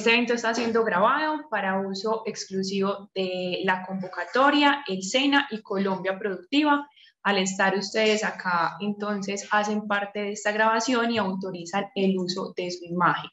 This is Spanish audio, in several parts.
Este evento está siendo grabado para uso exclusivo de la convocatoria, el SENA y Colombia Productiva. Al estar ustedes acá, entonces hacen parte de esta grabación y autorizan el uso de su imagen.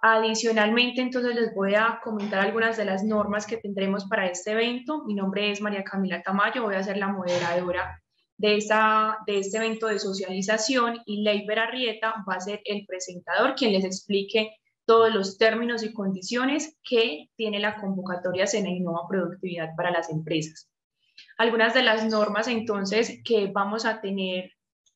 Adicionalmente, entonces les voy a comentar algunas de las normas que tendremos para este evento. Mi nombre es María Camila Tamayo, voy a ser la moderadora de, esa, de este evento de socialización y Leiber Arrieta va a ser el presentador quien les explique todos los términos y condiciones que tiene la convocatoria Sena Innova Productividad para las empresas. Algunas de las normas entonces que vamos a tener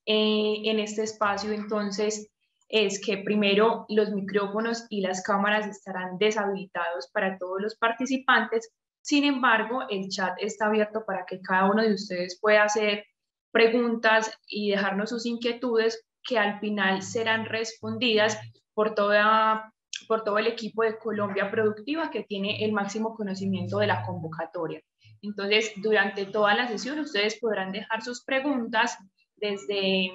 eh, en este espacio entonces es que primero los micrófonos y las cámaras estarán deshabilitados para todos los participantes. Sin embargo, el chat está abierto para que cada uno de ustedes pueda hacer preguntas y dejarnos sus inquietudes que al final serán respondidas por, toda, por todo el equipo de Colombia Productiva que tiene el máximo conocimiento de la convocatoria. Entonces, durante toda la sesión ustedes podrán dejar sus preguntas desde,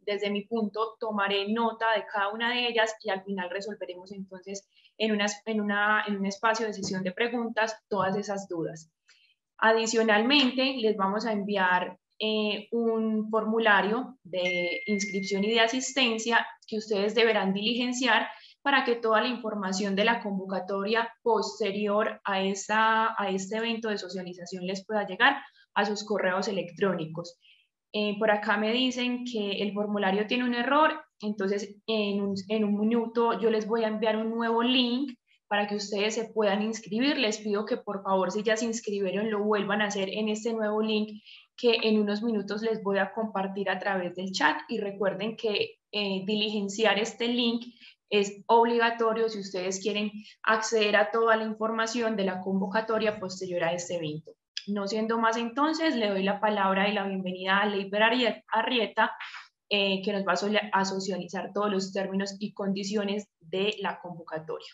desde mi punto, tomaré nota de cada una de ellas y al final resolveremos entonces en, una, en, una, en un espacio de sesión de preguntas todas esas dudas. Adicionalmente, les vamos a enviar eh, un formulario de inscripción y de asistencia que ustedes deberán diligenciar para que toda la información de la convocatoria posterior a, esa, a este evento de socialización les pueda llegar a sus correos electrónicos. Eh, por acá me dicen que el formulario tiene un error, entonces en un, en un minuto yo les voy a enviar un nuevo link para que ustedes se puedan inscribir. Les pido que por favor, si ya se inscribieron, lo vuelvan a hacer en este nuevo link que en unos minutos les voy a compartir a través del chat y recuerden que eh, diligenciar este link es obligatorio si ustedes quieren acceder a toda la información de la convocatoria posterior a este evento. No siendo más entonces, le doy la palabra y la bienvenida a Leiber Arrieta, eh, que nos va a, socializar todos los términos y condiciones de la convocatoria.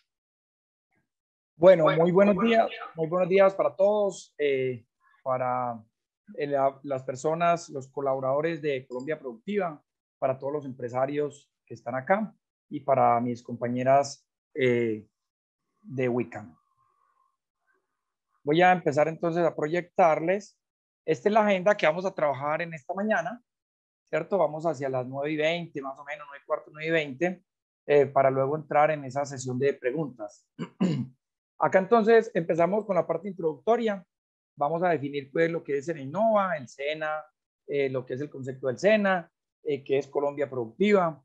Bueno, muy buenos días, muy buenos días para todos, eh, para las personas, los colaboradores de Colombia Productiva, para todos los empresarios que están acá y para mis compañeras eh, de WICAM. Voy a empezar entonces a proyectarles. Esta es la agenda que vamos a trabajar en esta mañana, ¿cierto? Vamos hacia las 9 y 20, más o menos, 9 y cuarto, 9 y 20, eh, para luego entrar en esa sesión de preguntas. Acá entonces empezamos con la parte introductoria vamos a definir pues lo que es el Innova, el SENA, eh, lo que es el concepto del SENA, eh, que es Colombia Productiva,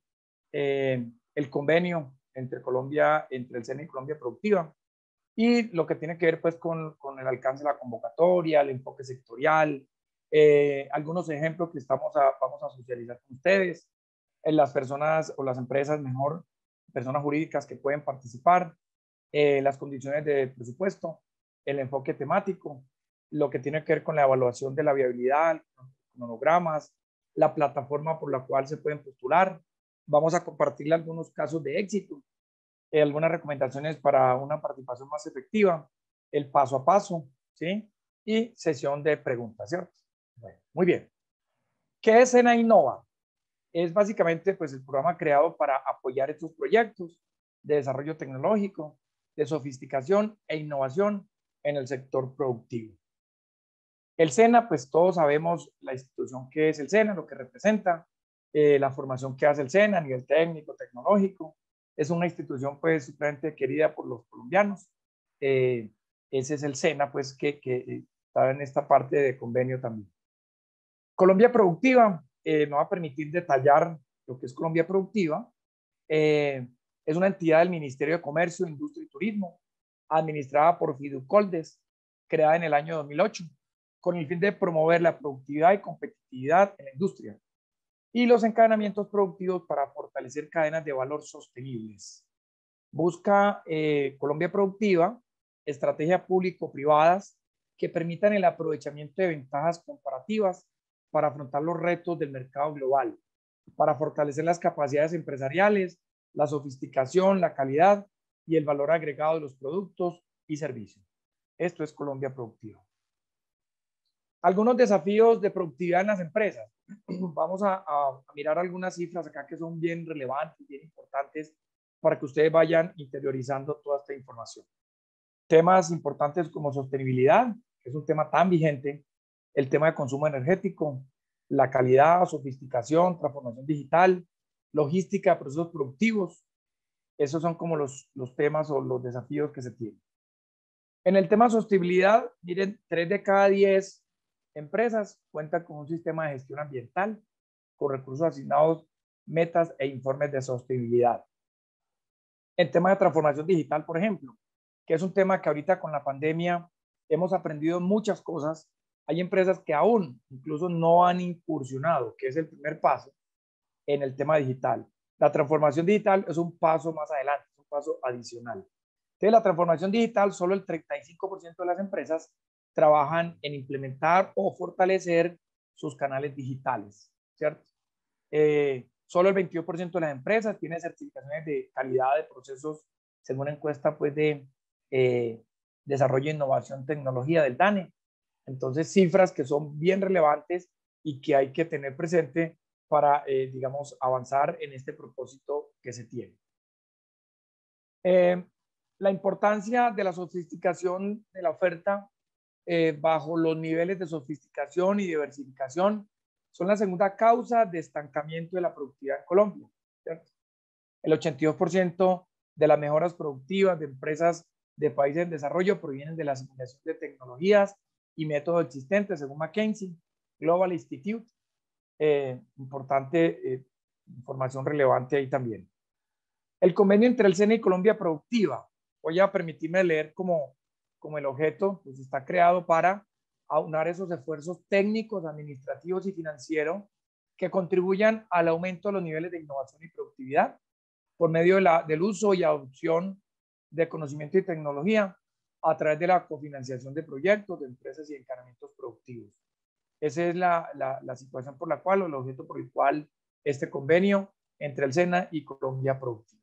eh, el convenio entre Colombia, entre el SENA y Colombia Productiva, y lo que tiene que ver pues con, con el alcance de la convocatoria, el enfoque sectorial, algunos ejemplos que estamos a, vamos a socializar con ustedes, en las personas o las empresas mejor, personas jurídicas que pueden participar, las condiciones de presupuesto, el enfoque temático, lo que tiene que ver con la evaluación de la viabilidad, monogramas, la plataforma por la cual se pueden postular. Vamos a compartirle algunos casos de éxito, eh, algunas recomendaciones para una participación más efectiva, el paso a paso, ¿sí? Y sesión de preguntas, ¿cierto? muy bien. ¿Qué es SENA Innova? Es básicamente pues, el programa creado para apoyar estos proyectos de desarrollo tecnológico, de sofisticación e innovación en el sector productivo. El SENA, pues todos sabemos la institución que es el SENA, lo que representa, eh, la formación que hace el SENA a nivel técnico, tecnológico. Es una institución pues supremamente querida por los colombianos. Eh, ese es el SENA, pues que, que, está en esta parte de convenio también. Colombia Productiva, eh, no va a permitir detallar lo que es Colombia Productiva. es una entidad del Ministerio de Comercio, Industria y Turismo, administrada por Fiducoldes, creada en el año 2008 con el fin de promover la productividad y competitividad en la industria y los encadenamientos productivos para fortalecer cadenas de valor sostenibles. Busca eh, Colombia Productiva estrategias público-privadas que permitan el aprovechamiento de ventajas comparativas para afrontar los retos del mercado global, para fortalecer las capacidades empresariales, la sofisticación, la calidad y el valor agregado de los productos y servicios. Esto es Colombia Productiva. Algunos desafíos de productividad en las empresas. Vamos a, mirar algunas cifras acá que son bien relevantes, bien importantes para que ustedes vayan interiorizando toda esta información. Temas importantes como sostenibilidad, que es un tema tan vigente, el tema de consumo energético, la calidad, sofisticación, transformación digital, logística de procesos productivos. Esos son como los, los temas o los desafíos que se tienen. En el tema de sostenibilidad, miren, 3 de cada 10 empresas cuentan con un sistema de gestión ambiental con recursos asignados, metas e informes de sostenibilidad. En tema de transformación digital, por ejemplo, que es un tema que ahorita con la pandemia hemos aprendido muchas cosas. Hay empresas que aún incluso no han incursionado, que es el primer paso en el tema digital. La transformación digital es un paso más adelante, un paso adicional. Entonces, la transformación digital, solo el 35% de las empresas trabajan en implementar o fortalecer sus canales digitales, ¿cierto? Eh, solo el 22% de las empresas tiene certificaciones de calidad de procesos, según una encuesta pues, de eh, desarrollo e innovación tecnología del DANE. Entonces, cifras que son bien relevantes y que hay que tener presente para, eh, digamos, avanzar en este propósito que se tiene. Eh, la importancia de la sofisticación de la oferta bajo los niveles de sofisticación y diversificación son la segunda causa de estancamiento de la productividad en Colombia. El 82% de las mejoras productivas de empresas de países en desarrollo provienen de la asimilación de tecnologías y métodos existentes, según McKinsey, Global Institute. Eh, importante eh, información relevante ahí también. El convenio entre el SENA y Colombia Productiva. Voy a permitirme leer como, como el objeto, pues está creado para aunar esos esfuerzos técnicos, administrativos y financieros que contribuyan al aumento de los niveles de innovación y productividad por medio del uso y adopción de conocimiento y tecnología a través de la cofinanciación de proyectos, de empresas y encaramientos productivos. Esa es la, la, situación por la cual, o el objeto por el cual este convenio entre el SENA y Colombia Productiva.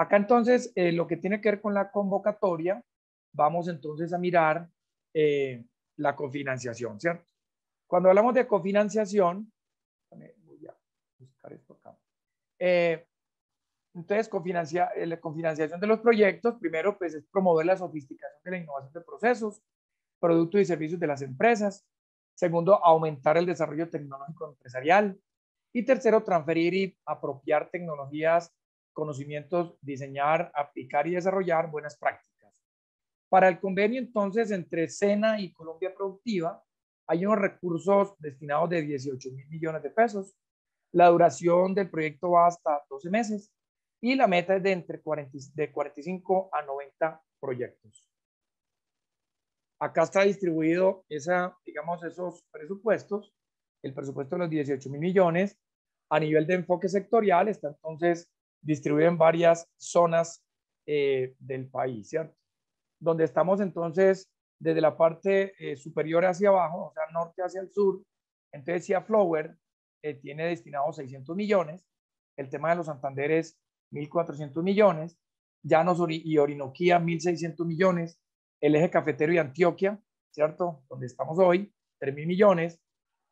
Acá entonces, eh, lo que tiene que ver con la convocatoria, vamos entonces a mirar eh, la cofinanciación, ¿cierto? Cuando hablamos de cofinanciación, voy a buscar esto acá. Eh, entonces, cofinancia, eh, la cofinanciación de los proyectos, primero, pues es promover la sofisticación de la innovación de procesos, productos y servicios de las empresas. Segundo, aumentar el desarrollo tecnológico empresarial. Y tercero, transferir y apropiar tecnologías, conocimientos, diseñar, aplicar y desarrollar buenas prácticas. Para el convenio, entonces, entre SENA y Colombia Productiva, hay unos recursos destinados de 18 mil millones de pesos. La duración del proyecto va hasta 12 meses y la meta es de entre 40, de 45 a 90 proyectos. Acá está distribuido esa, digamos, esos presupuestos, el presupuesto de los 18 mil millones a nivel de enfoque sectorial está entonces distribuido en varias zonas eh, del país, ¿cierto? Donde estamos entonces desde la parte eh, superior hacia abajo, o sea, norte hacia el sur, entonces si a Flower eh, tiene destinado 600 millones, el tema de los Santanderes 1.400 millones, Llanos y Orinoquía, 1.600 millones, el eje cafetero y Antioquia, ¿cierto? Donde estamos hoy, 3.000 millones,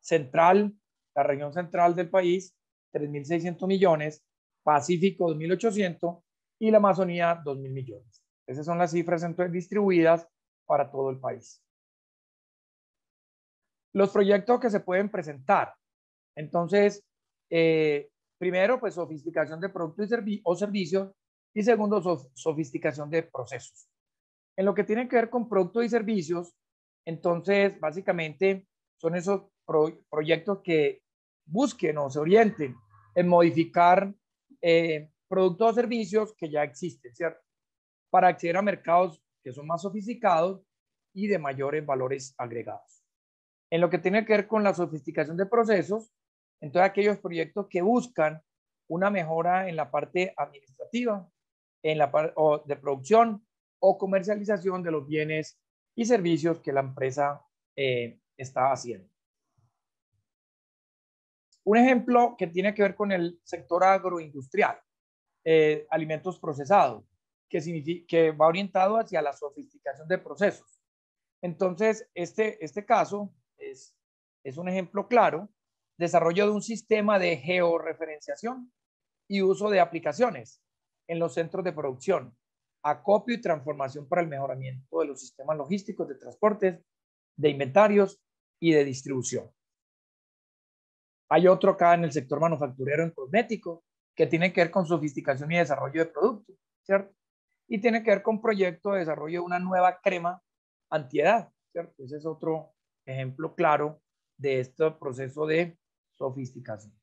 Central, la región central del país, 3.600 millones, Pacífico, 2.800 y la Amazonía, 2.000 millones. Esas son las cifras entonces distribuidas para todo el país. Los proyectos que se pueden presentar. Entonces, eh, Primero, pues sofisticación de productos y o servicios y segundo, sofisticación de procesos. En lo que tiene que ver con productos y servicios, entonces básicamente son esos proyectos que busquen o se orienten en modificar eh, productos o servicios que ya existen, ¿cierto? Para acceder a mercados que son más sofisticados y de mayores valores agregados. En lo que tiene que ver con la sofisticación de procesos, entonces, aquellos proyectos que buscan una mejora en la parte administrativa, en la parte de producción o comercialización de los bienes y servicios que la empresa eh, está haciendo. Un ejemplo que tiene que ver con el sector agroindustrial, eh, alimentos procesados, que, que va orientado hacia la sofisticación de procesos. Entonces, este, este caso es, es un ejemplo claro desarrollo de un sistema de georreferenciación y uso de aplicaciones en los centros de producción, acopio y transformación para el mejoramiento de los sistemas logísticos de transportes, de inventarios y de distribución. Hay otro acá en el sector manufacturero en cosmético que tiene que ver con sofisticación y desarrollo de productos, ¿cierto? Y tiene que ver con proyecto de desarrollo de una nueva crema antiedad, ¿cierto? Ese es otro ejemplo claro de este proceso de sofisticación.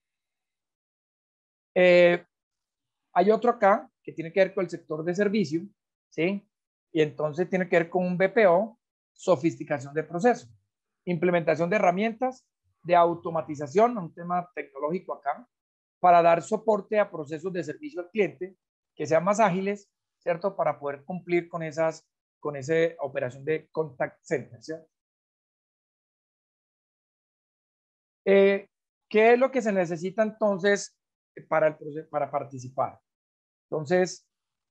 Eh, hay otro acá que tiene que ver con el sector de servicio, ¿sí? Y entonces tiene que ver con un BPO, sofisticación de proceso, implementación de herramientas de automatización, un tema tecnológico acá, para dar soporte a procesos de servicio al cliente que sean más ágiles, ¿cierto? Para poder cumplir con esas, con esa operación de contact center, ¿cierto? Eh, ¿Qué es lo que se necesita entonces para, el para participar? Entonces,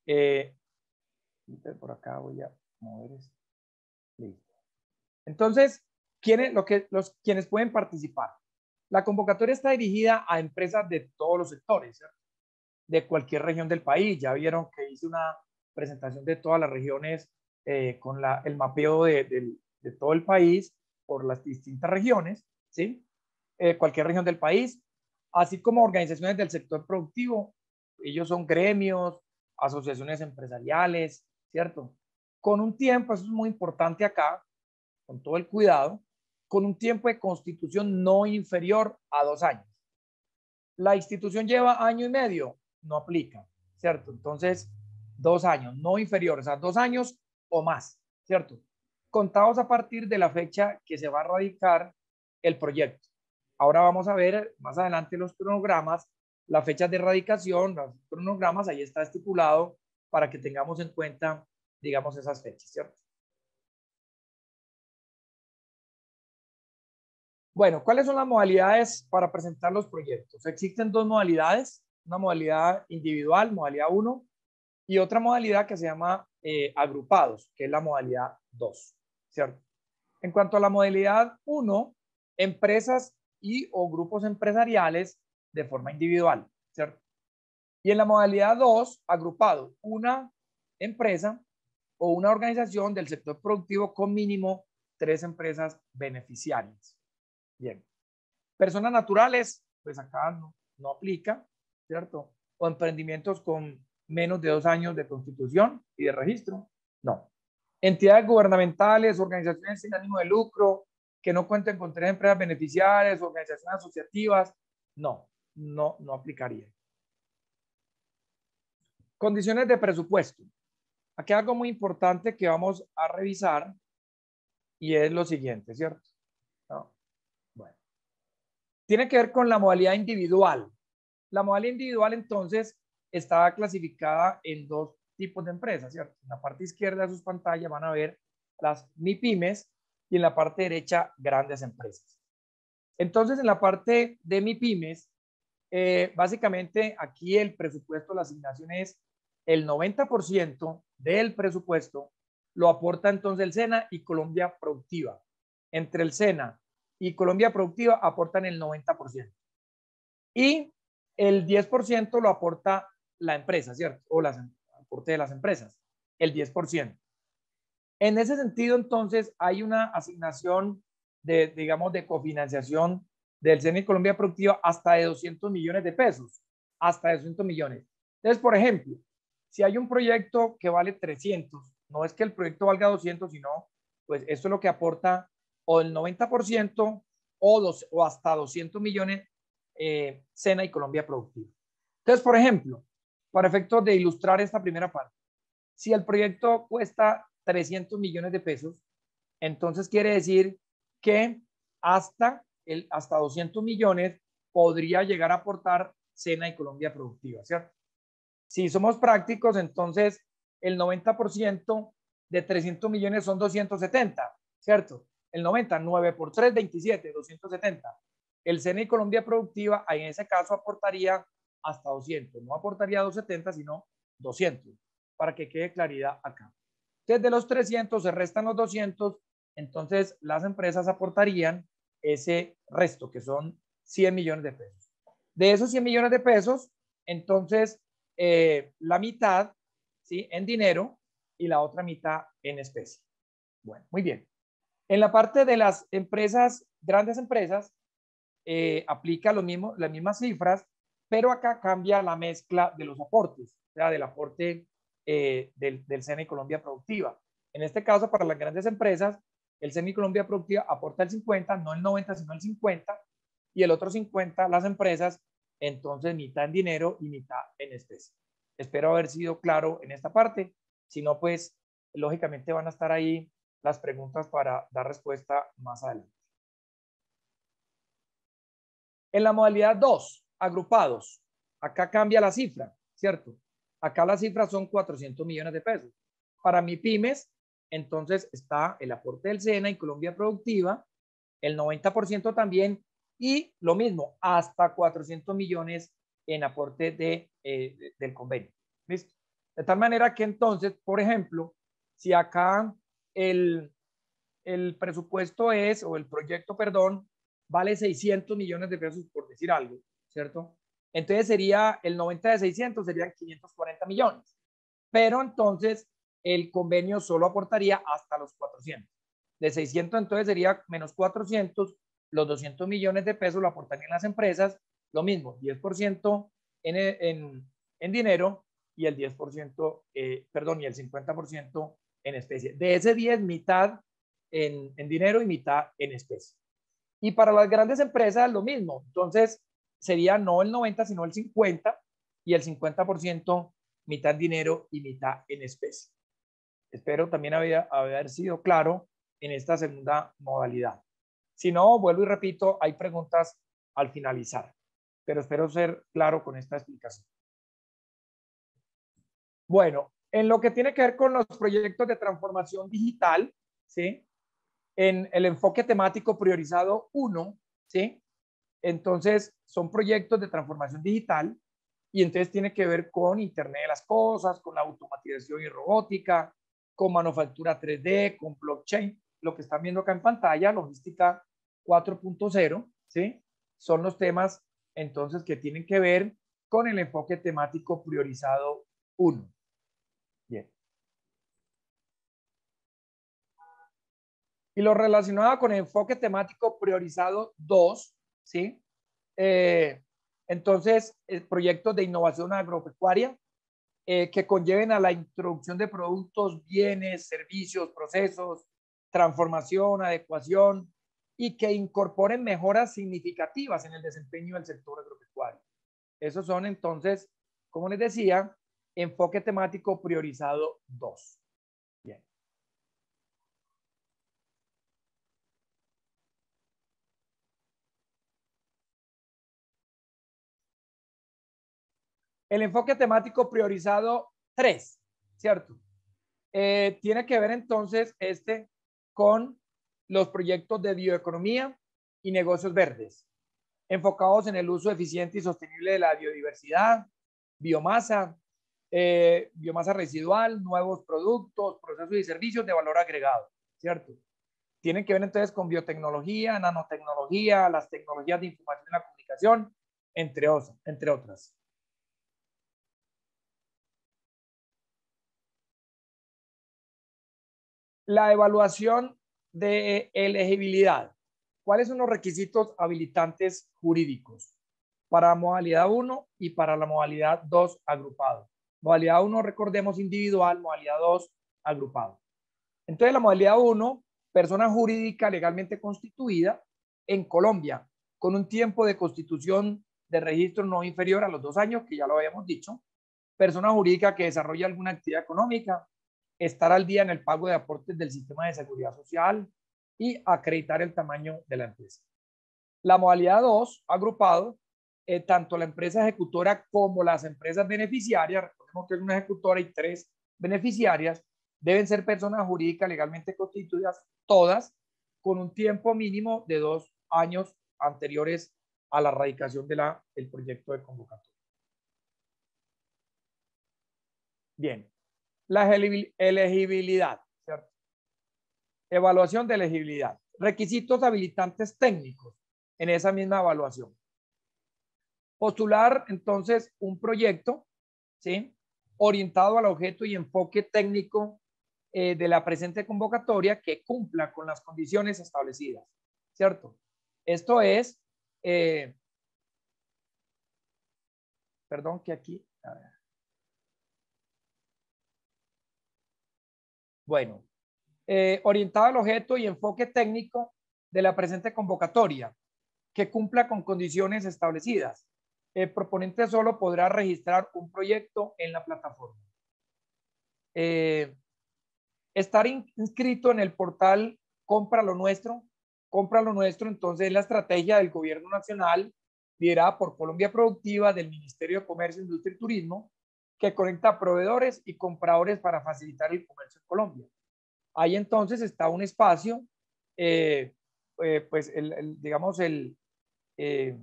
eh, por acá voy a mover esto. Listo. Entonces, ¿quiénes, lo que, los, quienes pueden participar? La convocatoria está dirigida a empresas de todos los sectores, de cualquier región del país. Ya vieron que hice una presentación de todas las regiones eh, con la, el mapeo de, de, todo el país por las distintas regiones, ¿sí? Eh, cualquier región del país, así como organizaciones del sector productivo ellos son gremios, asociaciones empresariales, ¿cierto? Con un tiempo, eso es muy importante acá, con todo el cuidado, con un tiempo de constitución no inferior a dos años. La institución lleva año y medio, no aplica, ¿cierto? Entonces, dos años, no inferior, o sea, dos años o más, ¿cierto? Contados a partir de la fecha que se va a radicar el proyecto. Ahora vamos a ver más adelante los cronogramas la fecha de erradicación, los cronogramas, ahí está estipulado para que tengamos en cuenta, digamos, esas fechas, ¿cierto? Bueno, ¿cuáles son las modalidades para presentar los proyectos? Existen dos modalidades, una modalidad individual, modalidad 1, y otra modalidad que se llama eh, agrupados, que es la modalidad 2, ¿cierto? En cuanto a la modalidad 1, empresas y o grupos empresariales de forma individual, ¿cierto? Y en la modalidad 2, agrupado, una empresa o una organización del sector productivo con mínimo tres empresas beneficiarias. Bien. Personas naturales, pues acá no, no aplica, ¿cierto? O emprendimientos con menos de dos años de constitución y de registro, no. Entidades gubernamentales, organizaciones sin ánimo de lucro, que no cuenten con tres empresas beneficiarias, organizaciones asociativas, no no, no aplicaría. Condiciones de presupuesto. Aquí hay algo muy importante que vamos a revisar y es lo siguiente, ¿cierto? Tiene que ver con la modalidad individual. La modalidad individual entonces está clasificada en dos tipos de empresas, ¿cierto? En la parte izquierda de sus pantallas van a ver las MIPIMES y en la parte derecha grandes empresas. Entonces, en la parte de MIPIMES eh, básicamente aquí el presupuesto, la asignación es el 90% del presupuesto lo aporta entonces el SENA y Colombia Productiva. Entre el SENA y Colombia Productiva aportan el 90%. Y el 10% lo aporta la empresa, ¿cierto? O las aporte de las empresas, el 10%. En ese sentido, entonces, hay una asignación de, digamos, de cofinanciación del CNI Colombia Productiva hasta de 200 millones de pesos, hasta de 200 millones. Entonces, por ejemplo, si hay un proyecto que vale 300, no es que el proyecto valga 200, sino, pues esto es lo que aporta o el 90% o, dos, o hasta 200 millones eh, Sena y Colombia Productiva. Entonces, por ejemplo, para efectos de ilustrar esta primera parte, si el proyecto cuesta 300 millones de pesos, entonces quiere decir que hasta el, hasta 200 millones podría llegar a aportar Sena y Colombia Productiva, ¿cierto? Si somos prácticos, entonces el 90% de 300 millones son 270, ¿cierto? El 90, 9 por 3, 27, 270. El y Colombia Productiva, en ese caso, aportaría hasta 200. No aportaría 270, sino 200, para que quede claridad acá. Desde los 300 se restan los 200, entonces las empresas aportarían ese resto, que son 100 millones de pesos. De esos 100 millones de pesos, entonces eh, la mitad, ¿sí? En dinero y la otra mitad en especie. Bueno, muy bien. En la parte de las empresas, grandes empresas, eh, aplica lo mismo, las mismas cifras, pero acá cambia la mezcla de los aportes, o sea, del aporte eh, del, del CENI Colombia Productiva. En este caso, para las grandes empresas, el CENI Colombia Productiva aporta el 50, no el 90, sino el 50, y el otro 50 las empresas, entonces mitad en dinero y mitad en especie. Espero haber sido claro en esta parte. Si no, pues lógicamente van a estar ahí las preguntas para dar respuesta más adelante. En la modalidad 2, agrupados, acá cambia la cifra, ¿cierto? Acá las cifras son 400 millones de pesos. Para mi pymes, entonces está el aporte del SENA y Colombia Productiva, el 90% también, y lo mismo, hasta 400 millones en aporte de, eh, del convenio. ¿Listo? De tal manera que entonces, por ejemplo, si acá el, el presupuesto es, o el proyecto, perdón, vale 600 millones de pesos, por decir algo, ¿cierto? Entonces sería el 90 de 600, serían 540 millones. Pero entonces el convenio solo aportaría hasta los 400. De 600 entonces sería menos 400, los 200 millones de pesos lo aportarían las empresas, lo mismo, 10% en, en, en dinero y el 10%, eh, perdón, y el 50% en especie. De ese 10, mitad en, en dinero y mitad en especie. Y para las grandes empresas lo mismo. Entonces sería no el 90, sino el 50 y el 50% mitad en dinero y mitad en especie. Espero también haber, sido claro en esta segunda modalidad. Si no, vuelvo y repito, hay preguntas al finalizar, pero espero ser claro con esta explicación. Bueno, en lo que tiene que ver con los proyectos de transformación digital, ¿sí? En el enfoque temático priorizado 1, ¿sí? Entonces, son proyectos de transformación digital y entonces tiene que ver con Internet de las Cosas, con la automatización y robótica, con manufactura 3D, con blockchain, lo que están viendo acá en pantalla, logística 4.0, ¿sí? Son los temas entonces que tienen que ver con el enfoque temático priorizado 1. Bien. Y lo relacionado con el enfoque temático priorizado 2, ¿sí? Eh, entonces, el proyecto de innovación agropecuaria, eh, que conlleven a la introducción de productos, bienes, servicios, procesos, transformación, adecuación y que incorporen mejoras significativas en el desempeño del sector agropecuario. Esos son entonces, como les decía, enfoque temático priorizado 2. El enfoque temático priorizado 3, ¿cierto? Eh, tiene que ver entonces este con los proyectos de bioeconomía y negocios verdes, enfocados en el uso eficiente y sostenible de la biodiversidad, biomasa, eh, biomasa residual, nuevos productos, procesos y servicios de valor agregado, ¿cierto? Tienen que ver entonces con biotecnología, nanotecnología, las tecnologías de información y la comunicación, entre, entre otras. La evaluación de elegibilidad. ¿Cuáles son los requisitos habilitantes jurídicos para modalidad 1 y para la modalidad 2 agrupado? Modalidad 1, recordemos, individual, modalidad 2, agrupado. Entonces, la modalidad 1, persona jurídica legalmente constituida en Colombia, con un tiempo de constitución de registro no inferior a los dos años, que ya lo habíamos dicho. Persona jurídica que desarrolla alguna actividad económica, estar al día en el pago de aportes del sistema de seguridad social y acreditar el tamaño de la empresa. La modalidad 2, agrupado, eh, tanto la empresa ejecutora como las empresas beneficiarias, recordemos que es una ejecutora y tres beneficiarias, deben ser personas jurídicas legalmente constituidas, todas, con un tiempo mínimo de dos años anteriores a la radicación del el proyecto de convocatoria. Bien, la elegibilidad, ¿cierto? Evaluación de elegibilidad. Requisitos habilitantes técnicos en esa misma evaluación. Postular entonces un proyecto, ¿sí? Orientado al objeto y enfoque técnico eh, de la presente convocatoria que cumpla con las condiciones establecidas, ¿cierto? Esto es, eh, perdón que aquí, Bueno, eh, orientado al objeto y enfoque técnico de la presente convocatoria, que cumpla con condiciones establecidas. El proponente solo podrá registrar un proyecto en la plataforma. Eh, estar inscrito en el portal Compra lo Nuestro. Compra lo Nuestro, entonces, es la estrategia del gobierno nacional liderada por Colombia Productiva del Ministerio de Comercio, Industria y Turismo, que conecta proveedores y compradores para facilitar el comercio en Colombia. Ahí entonces está un espacio, eh, eh, pues, el, digamos, el, eh,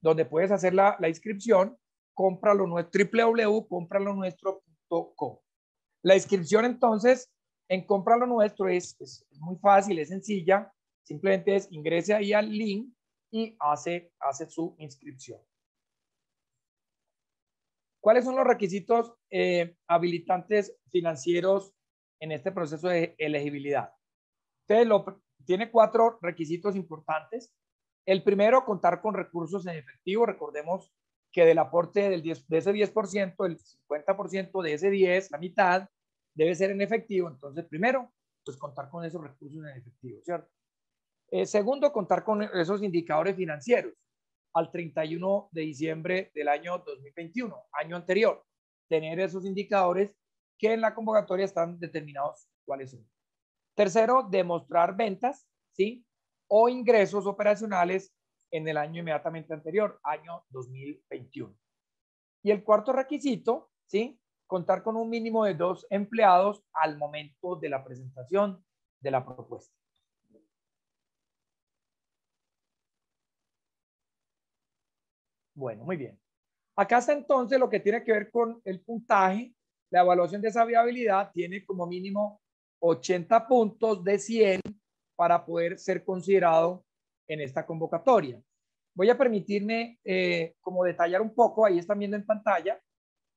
donde puedes hacer la, inscripción, cómpralo nuestro, www.compralonuestro.com. La inscripción entonces en Cómpralo Nuestro es, es, muy fácil, es sencilla, simplemente es ingrese ahí al link y hace, hace su inscripción. ¿Cuáles son los requisitos eh, habilitantes financieros en este proceso de elegibilidad? Usted lo, tiene cuatro requisitos importantes. El primero, contar con recursos en efectivo. Recordemos que del aporte del 10, de ese 10%, el 50% de ese 10, la mitad, debe ser en efectivo. Entonces, primero, pues contar con esos recursos en efectivo, ¿cierto? Eh, segundo, contar con esos indicadores financieros al 31 de diciembre del año 2021, año anterior. Tener esos indicadores que en la convocatoria están determinados cuáles son. Tercero, demostrar ventas, ¿sí? O ingresos operacionales en el año inmediatamente anterior, año 2021. Y el cuarto requisito, ¿sí? Contar con un mínimo de dos empleados al momento de la presentación de la propuesta. Bueno, muy bien. Acá está entonces lo que tiene que ver con el puntaje. La evaluación de esa viabilidad tiene como mínimo 80 puntos de 100 para poder ser considerado en esta convocatoria. Voy a permitirme eh, como detallar un poco, ahí están viendo en pantalla,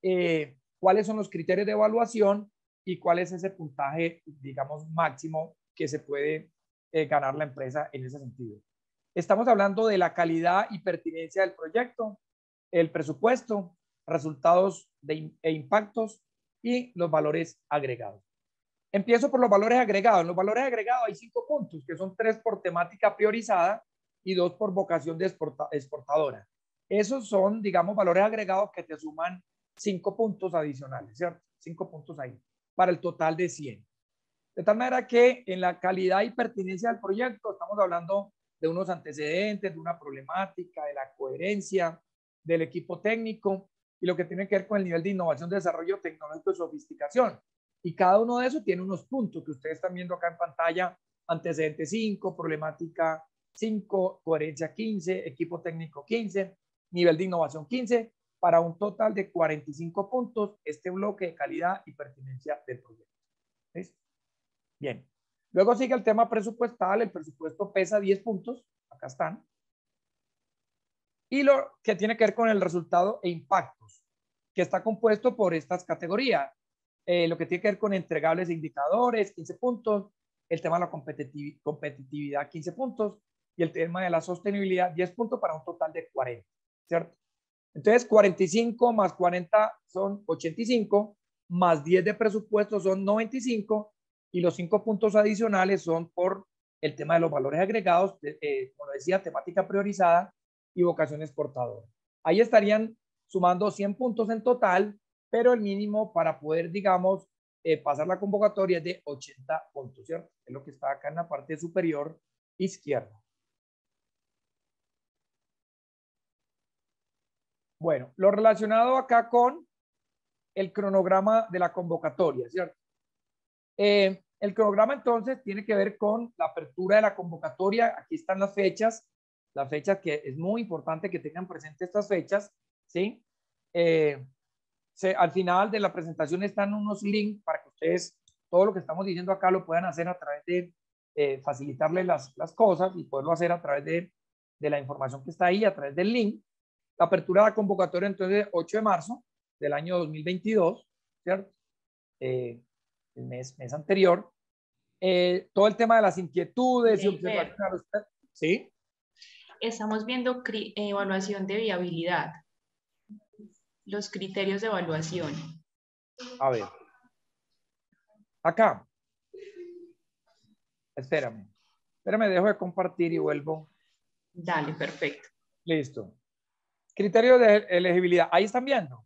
eh, cuáles son los criterios de evaluación y cuál es ese puntaje, digamos, máximo que se puede eh, ganar la empresa en ese sentido. Estamos hablando de la calidad y pertinencia del proyecto, el presupuesto, resultados de, e impactos y los valores agregados. Empiezo por los valores agregados. En los valores agregados hay cinco puntos, que son tres por temática priorizada y dos por vocación de exportadora. Esos son, digamos, valores agregados que te suman cinco puntos adicionales, ¿cierto? Cinco puntos ahí, para el total de 100. De tal manera que en la calidad y pertinencia del proyecto estamos hablando de unos antecedentes, de una problemática, de la coherencia del equipo técnico y lo que tiene que ver con el nivel de innovación, desarrollo tecnológico y sofisticación. Y cada uno de esos tiene unos puntos que ustedes están viendo acá en pantalla, antecedente 5, problemática 5, coherencia 15, equipo técnico 15, nivel de innovación 15, para un total de 45 puntos este bloque de calidad y pertinencia del proyecto. Bien. Luego sigue el tema presupuestal, el presupuesto pesa 10 puntos, acá están. Y lo que tiene que ver con el resultado e impactos, que está compuesto por estas categorías. Eh, lo que tiene que ver con entregables e indicadores, 15 puntos. El tema de la competitividad, 15 puntos. Y el tema de la sostenibilidad, 10 puntos para un total de 40, ¿cierto? Entonces, 45 más 40 son 85, más 10 de presupuesto son 95 y los cinco puntos adicionales son por el tema de los valores agregados, eh, como decía, temática priorizada y vocación exportadora. Ahí estarían sumando 100 puntos en total, pero el mínimo para poder, digamos, eh, pasar la convocatoria es de 80 puntos, ¿cierto? Es lo que está acá en la parte superior izquierda. Bueno, lo relacionado acá con el cronograma de la convocatoria, ¿cierto? Eh, el cronograma entonces tiene que ver con la apertura de la convocatoria. Aquí están las fechas, las fechas que es muy importante que tengan presente estas fechas, ¿sí? Eh, al final de la presentación están unos links para que ustedes todo lo que estamos diciendo acá lo puedan hacer a través de eh, facilitarles las, las, cosas y poderlo hacer a través de, de, la información que está ahí, a través del link. La apertura de la convocatoria entonces 8 de marzo del año 2022, ¿cierto? Eh, el mes, mes anterior. Eh, todo el tema de las inquietudes y observaciones. ¿Sí? Estamos viendo evaluación de viabilidad. Los criterios de evaluación. A ver. Acá. Espérame. Espérame, dejo de compartir y vuelvo. Dale, perfecto. Listo. Criterios de elegibilidad. Ahí están viendo.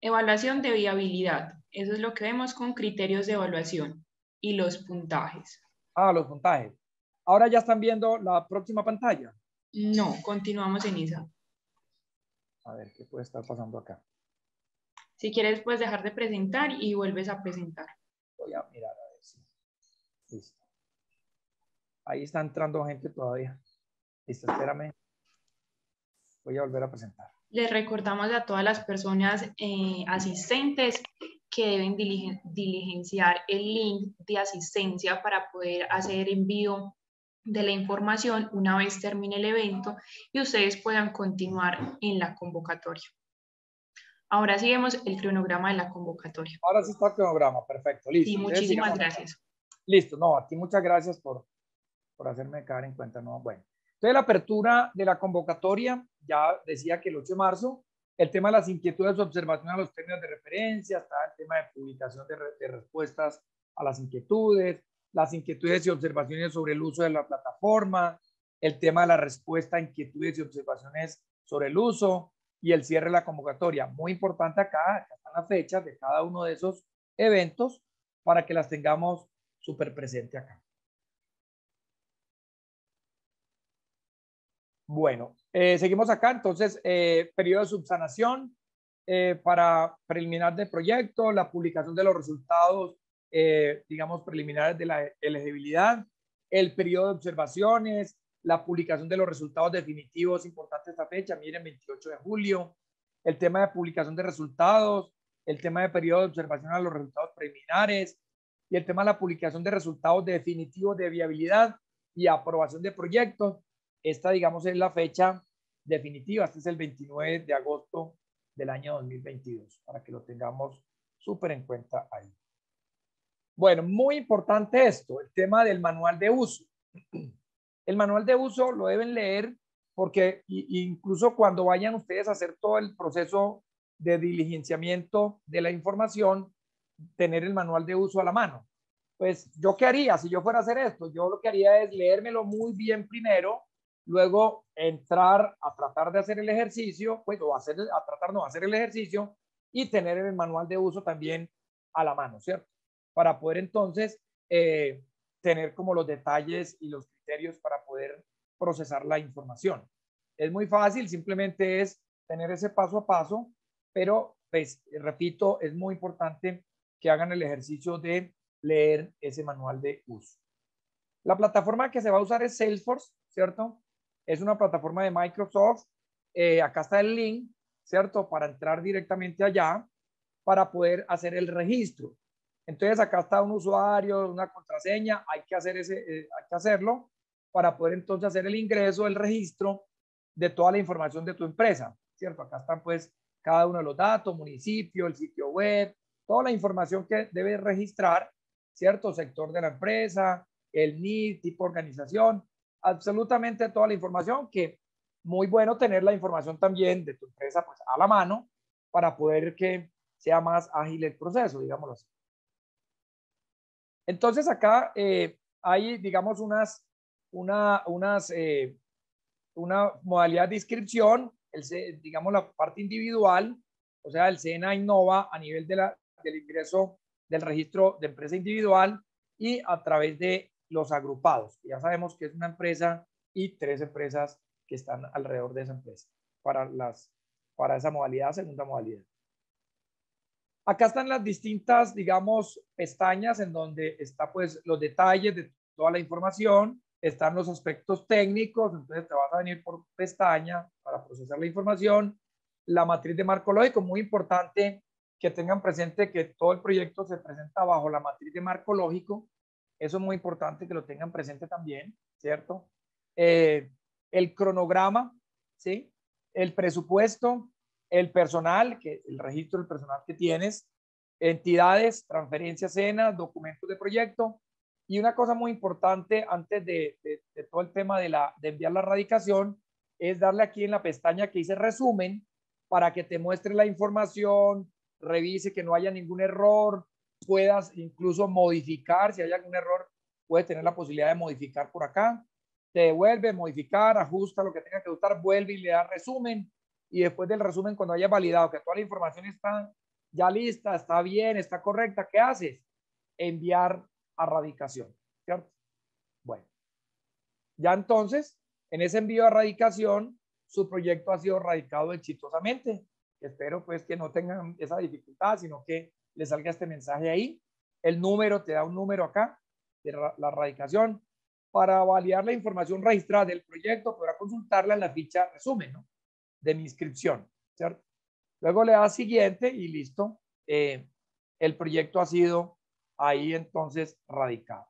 Evaluación de viabilidad. Eso es lo que vemos con criterios de evaluación y los puntajes. Ah, los puntajes. Ahora ya están viendo la próxima pantalla. No, continuamos en esa. A ver, ¿qué puede estar pasando acá? Si quieres, puedes dejar de presentar y vuelves a presentar. Voy a mirar a ver si. Listo. Ahí está entrando gente todavía. Listo, espérame. Voy a volver a presentar. Les recordamos a todas las personas eh, asistentes que deben diligenciar el link de asistencia para poder hacer envío de la información una vez termine el evento y ustedes puedan continuar en la convocatoria. Ahora sí vemos el cronograma de la convocatoria. Ahora sí está el cronograma, perfecto, listo. Sí, muchísimas gracias. Listo, no, a ti muchas gracias por, por hacerme caer en cuenta, no, bueno. Entonces la apertura de la convocatoria, ya decía que el 8 de marzo, el tema de las inquietudes, observación a los términos de referencia, está el tema de publicación de, respuestas a las inquietudes, las inquietudes y observaciones sobre el uso de la plataforma, el tema de la respuesta a inquietudes y observaciones sobre el uso y el cierre de la convocatoria. Muy importante acá, acá están las fechas de cada uno de esos eventos para que las tengamos súper presente acá. Bueno, eh, seguimos acá. Entonces, eh, periodo de subsanación eh, para preliminar de proyecto, la publicación de los resultados eh, digamos, preliminares de la elegibilidad, el periodo de observaciones, la publicación de los resultados definitivos, importante esta fecha, miren, 28 de julio, el tema de publicación de resultados, el tema de periodo de observación a los resultados preliminares y el tema de la publicación de resultados definitivos de viabilidad y aprobación de proyectos. Esta, digamos, es la fecha definitiva. Este es el 29 de agosto del año 2022, para que lo tengamos súper en cuenta ahí. Bueno, muy importante esto, el tema del manual de uso. El manual de uso lo deben leer porque incluso cuando vayan ustedes a hacer todo el proceso de diligenciamiento de la información, tener el manual de uso a la mano. Pues yo qué haría si yo fuera a hacer esto? Yo lo que haría es leérmelo muy bien primero, luego entrar a tratar de hacer el ejercicio, pues o hacer, a tratar no hacer el ejercicio y tener el manual de uso también a la mano, ¿cierto? para poder entonces eh, tener como los detalles y los criterios para poder procesar la información. Es muy fácil, simplemente es tener ese paso a paso, pero pues, repito, es muy importante que hagan el ejercicio de leer ese manual de uso. La plataforma que se va a usar es Salesforce, ¿cierto? Es una plataforma de Microsoft. Eh, acá está el link, ¿cierto? Para entrar directamente allá, para poder hacer el registro. Entonces acá está un usuario, una contraseña, hay que, hacer ese, eh, hay que hacerlo para poder entonces hacer el ingreso, el registro de toda la información de tu empresa, ¿cierto? Acá están pues cada uno de los datos, municipio, el sitio web, toda la información que debe registrar, ¿cierto? Sector de la empresa, el NID, tipo organización, absolutamente toda la información que muy bueno tener la información también de tu empresa pues a la mano para poder que sea más ágil el proceso, digámoslo así. Entonces acá eh, hay, digamos, unas, una, unas, eh, una modalidad de inscripción, el, digamos, la parte individual, o sea, el SENA innova a nivel de la, del ingreso del registro de empresa individual y a través de los agrupados. Ya sabemos que es una empresa y tres empresas que están alrededor de esa empresa para, las, para esa modalidad, segunda modalidad. Acá están las distintas, digamos, pestañas en donde está pues los detalles de toda la información, están los aspectos técnicos, entonces te vas a venir por pestaña para procesar la información, la matriz de marco lógico, muy importante que tengan presente que todo el proyecto se presenta bajo la matriz de marco lógico, eso es muy importante que lo tengan presente también, ¿cierto? Eh, el cronograma, ¿sí? el presupuesto, el personal, que el registro del personal que tienes, entidades, transferencias cenas, documentos de proyecto. Y una cosa muy importante antes de, todo el tema de, la, de enviar la radicación es darle aquí en la pestaña que dice resumen para que te muestre la información, revise que no haya ningún error, puedas incluso modificar, si hay algún error, puedes tener la posibilidad de modificar por acá, te devuelve, modificar, ajusta lo que tenga que ajustar, vuelve y le da resumen y después del resumen cuando haya validado que toda la información está ya lista, está bien, está correcta, ¿qué haces? Enviar a radicación, ¿cierto? Bueno, ya entonces, en ese envío a radicación, su proyecto ha sido radicado exitosamente. Espero pues que no tengan esa dificultad, sino que le salga este mensaje ahí. El número, te da un número acá de la radicación. Para validar la información registrada del proyecto, podrá consultarla en la ficha resumen de mi inscripción. Luego le da siguiente y listo. Eh, el proyecto ha sido ahí entonces radicado.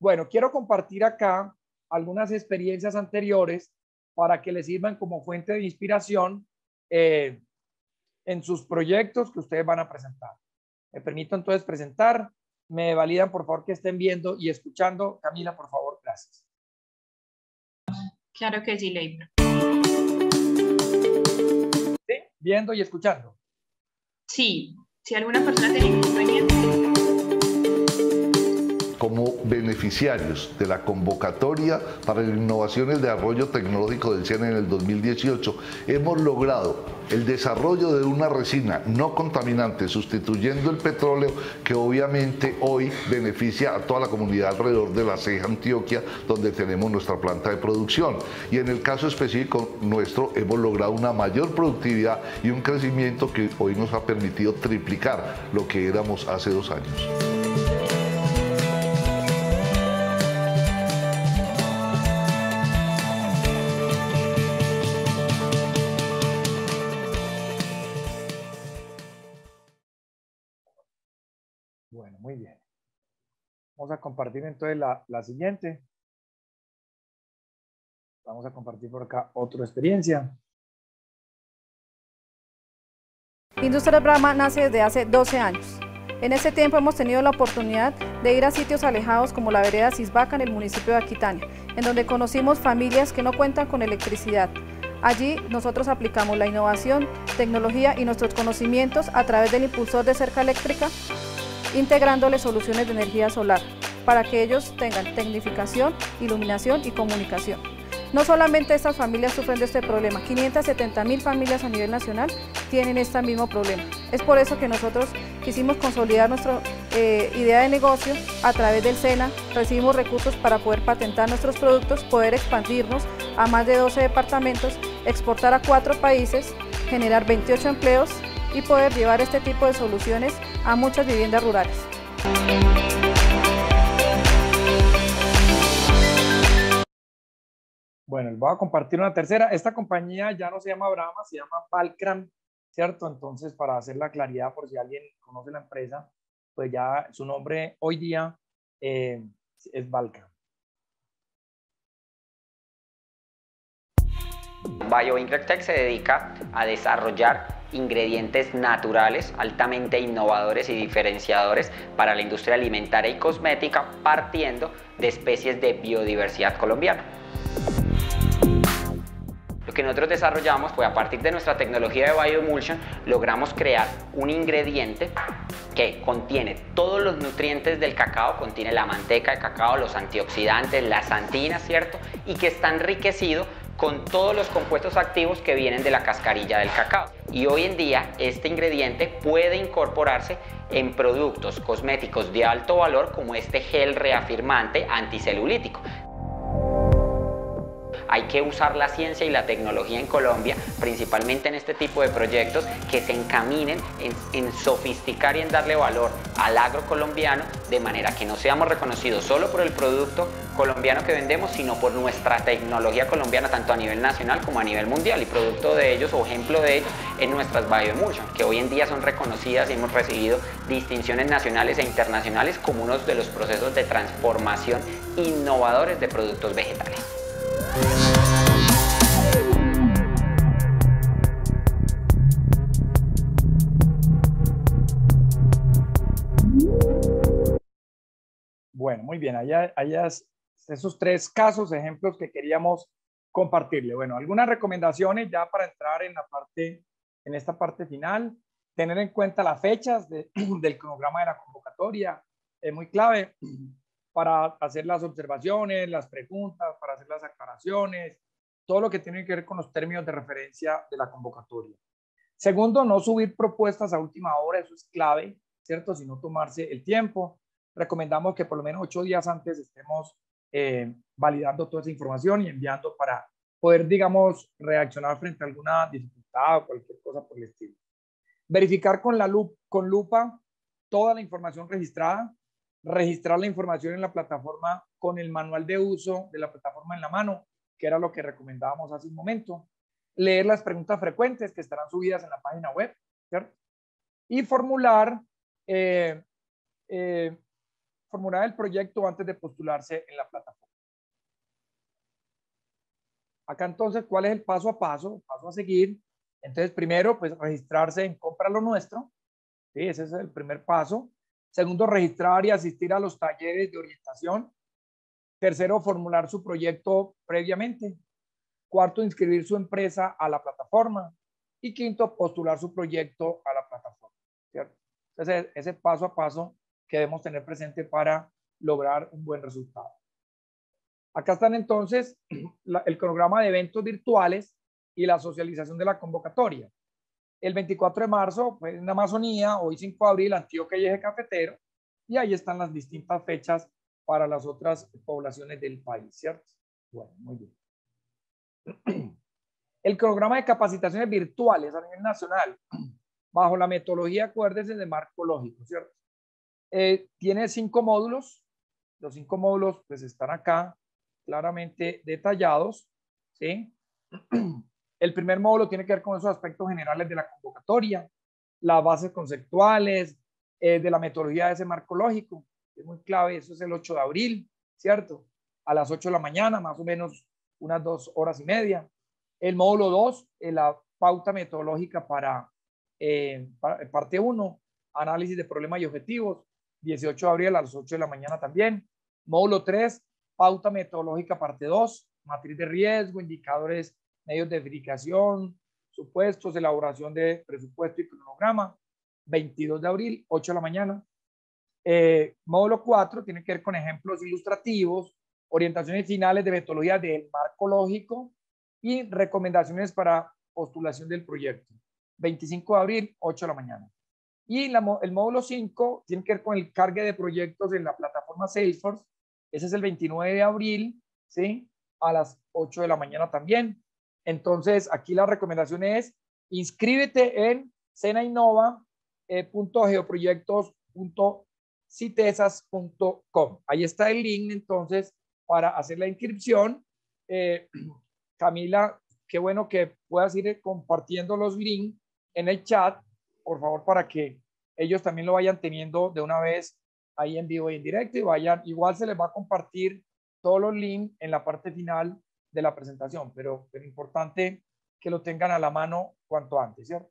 Bueno, quiero compartir acá algunas experiencias anteriores para que les sirvan como fuente de inspiración eh, en sus proyectos que ustedes van a presentar. Me permito entonces presentar. Me validan, por favor, que estén viendo y escuchando. Camila, por favor, gracias. Claro que sí, Leibro. ¿Sí? Viendo y escuchando. Sí, si alguna persona tiene inconveniente como beneficiarios de la convocatoria para y el desarrollo tecnológico del CIAN en el 2018, hemos logrado el desarrollo de una resina no contaminante sustituyendo el petróleo que obviamente hoy beneficia a toda la comunidad alrededor de la ceja Antioquia donde tenemos nuestra planta de producción y en el caso específico nuestro hemos logrado una mayor productividad y un crecimiento que hoy nos ha permitido triplicar lo que éramos hace dos años. Compartir entonces la, siguiente. Vamos a compartir por acá otra experiencia. Industria Brahma nace desde hace 12 años. En ese tiempo hemos tenido la oportunidad de ir a sitios alejados como la vereda Cisbaca en el municipio de Aquitania, en donde conocimos familias que no cuentan con electricidad. Allí nosotros aplicamos la innovación, tecnología y nuestros conocimientos a través del impulsor de cerca eléctrica integrándole soluciones de energía solar para que ellos tengan tecnificación, iluminación y comunicación. No solamente estas familias sufren de este problema, 570 mil familias a nivel nacional tienen este mismo problema. Es por eso que nosotros quisimos consolidar nuestra eh, idea de negocio a través del SENA, recibimos recursos para poder patentar nuestros productos, poder expandirnos a más de 12 departamentos, exportar a cuatro países, generar 28 empleos y poder llevar este tipo de soluciones a muchas viviendas rurales. Bueno, les voy a compartir una tercera. Esta compañía ya no se llama Brahma, se llama Valcram, ¿cierto? Entonces, para hacer la claridad, por si alguien conoce la empresa, pues ya su nombre hoy día eh, es Valcram. BioIncrec se dedica a desarrollar ingredientes naturales altamente innovadores y diferenciadores para la industria alimentaria y cosmética partiendo de especies de biodiversidad colombiana. Lo que nosotros desarrollamos fue a partir de nuestra tecnología de bioemulsion logramos crear un ingrediente que contiene todos los nutrientes del cacao, contiene la manteca de cacao, los antioxidantes, las antinas, ¿cierto? Y que está enriquecido con todos los compuestos activos que vienen de la cascarilla del cacao. Y hoy en día este ingrediente puede incorporarse en productos cosméticos de alto valor como este gel reafirmante anticelulítico. Hay que usar la ciencia y la tecnología en Colombia, principalmente en este tipo de proyectos que se encaminen en, sofisticar y en darle valor al agro colombiano de manera que no seamos reconocidos solo por el producto colombiano que vendemos, sino por nuestra tecnología colombiana, tanto a nivel nacional como a nivel mundial. Y producto de ellos o ejemplo de ellos en nuestras Bioemulsion, que hoy en día son reconocidas y hemos recibido distinciones nacionales e internacionales como uno de los procesos de transformación innovadores de productos vegetales. Bueno, muy bien, allá, allá esos tres casos, ejemplos que queríamos compartirle. Bueno, algunas recomendaciones ya para entrar en la parte, en esta parte final. Tener en cuenta las fechas del cronograma de la convocatoria es muy clave para hacer las observaciones, las preguntas, para hacer las aclaraciones, todo lo que tiene que ver con los términos de referencia de la convocatoria. Segundo, no subir propuestas a última hora, eso es clave, ¿cierto? Sino tomarse el tiempo. Recomendamos que por lo menos ocho días antes estemos eh, validando toda esa información y enviando para poder, digamos, reaccionar frente a alguna dificultad o cualquier cosa por el estilo. Verificar con, la con lupa toda la información registrada, registrar la información en la plataforma con el manual de uso de la plataforma en la mano, que era lo que recomendábamos hace un momento, leer las preguntas frecuentes que estarán subidas en la página web. Y formular eh, eh, formular el proyecto antes de postularse en la plataforma. Acá entonces, ¿cuál es el paso a paso, paso a seguir? Entonces, primero, pues registrarse en Compra lo Nuestro. ¿sí? Ese es el primer paso. Segundo, registrar y asistir a los talleres de orientación. Tercero, formular su proyecto previamente. Cuarto, inscribir su empresa a la plataforma. Y quinto, postular su proyecto a la plataforma. ¿cierto? Entonces, ese paso a paso que debemos tener presente para lograr un buen resultado. Acá están entonces el cronograma de eventos virtuales y la socialización de la convocatoria. El 24 de marzo fue en Amazonía, hoy 5 de abril, Antioquia y Eje Cafetero, y ahí están las distintas fechas para las otras poblaciones del país, ¿cierto? Bueno, muy bien. El cronograma de capacitaciones virtuales a nivel nacional, bajo la metodología, acuérdense, de marco lógico, ¿cierto? Eh, tiene cinco módulos. Los cinco módulos pues están acá claramente detallados. ¿sí? El primer módulo tiene que ver con esos aspectos generales de la convocatoria, las bases conceptuales, eh, de la metodología de ese marco lógico. Es muy clave, eso es el 8 de abril, ¿cierto? A las 8 de la mañana, más o menos unas dos horas y media. El módulo 2, eh, la pauta metodológica para, para parte 1, análisis de problemas y objetivos. 18 de abril a las 8 de la mañana también. Módulo 3, pauta metodológica parte 2, matriz de riesgo, indicadores, medios de verificación, supuestos, elaboración de presupuesto y cronograma. 22 de abril, 8 de la mañana. Eh, módulo 4 tiene que ver con ejemplos ilustrativos, orientaciones finales de metodología del marco lógico y recomendaciones para postulación del proyecto. 25 de abril, 8 de la mañana. Y el módulo 5 tiene que ver con el cargue de proyectos en la plataforma Salesforce. Ese es el 29 de abril, ¿sí? A las 8 de la mañana también. Entonces, aquí la recomendación es inscríbete en cenainova.geoproyectos.citesas.com. Ahí está el link, entonces, para hacer la inscripción. Eh, Camila, qué bueno que puedas ir compartiendo los links en el chat por favor, para que ellos también lo vayan teniendo de una vez ahí en vivo y en directo y vayan, igual se les va a compartir todos los links en la parte final de la presentación, pero es importante que lo tengan a la mano cuanto antes, ¿cierto?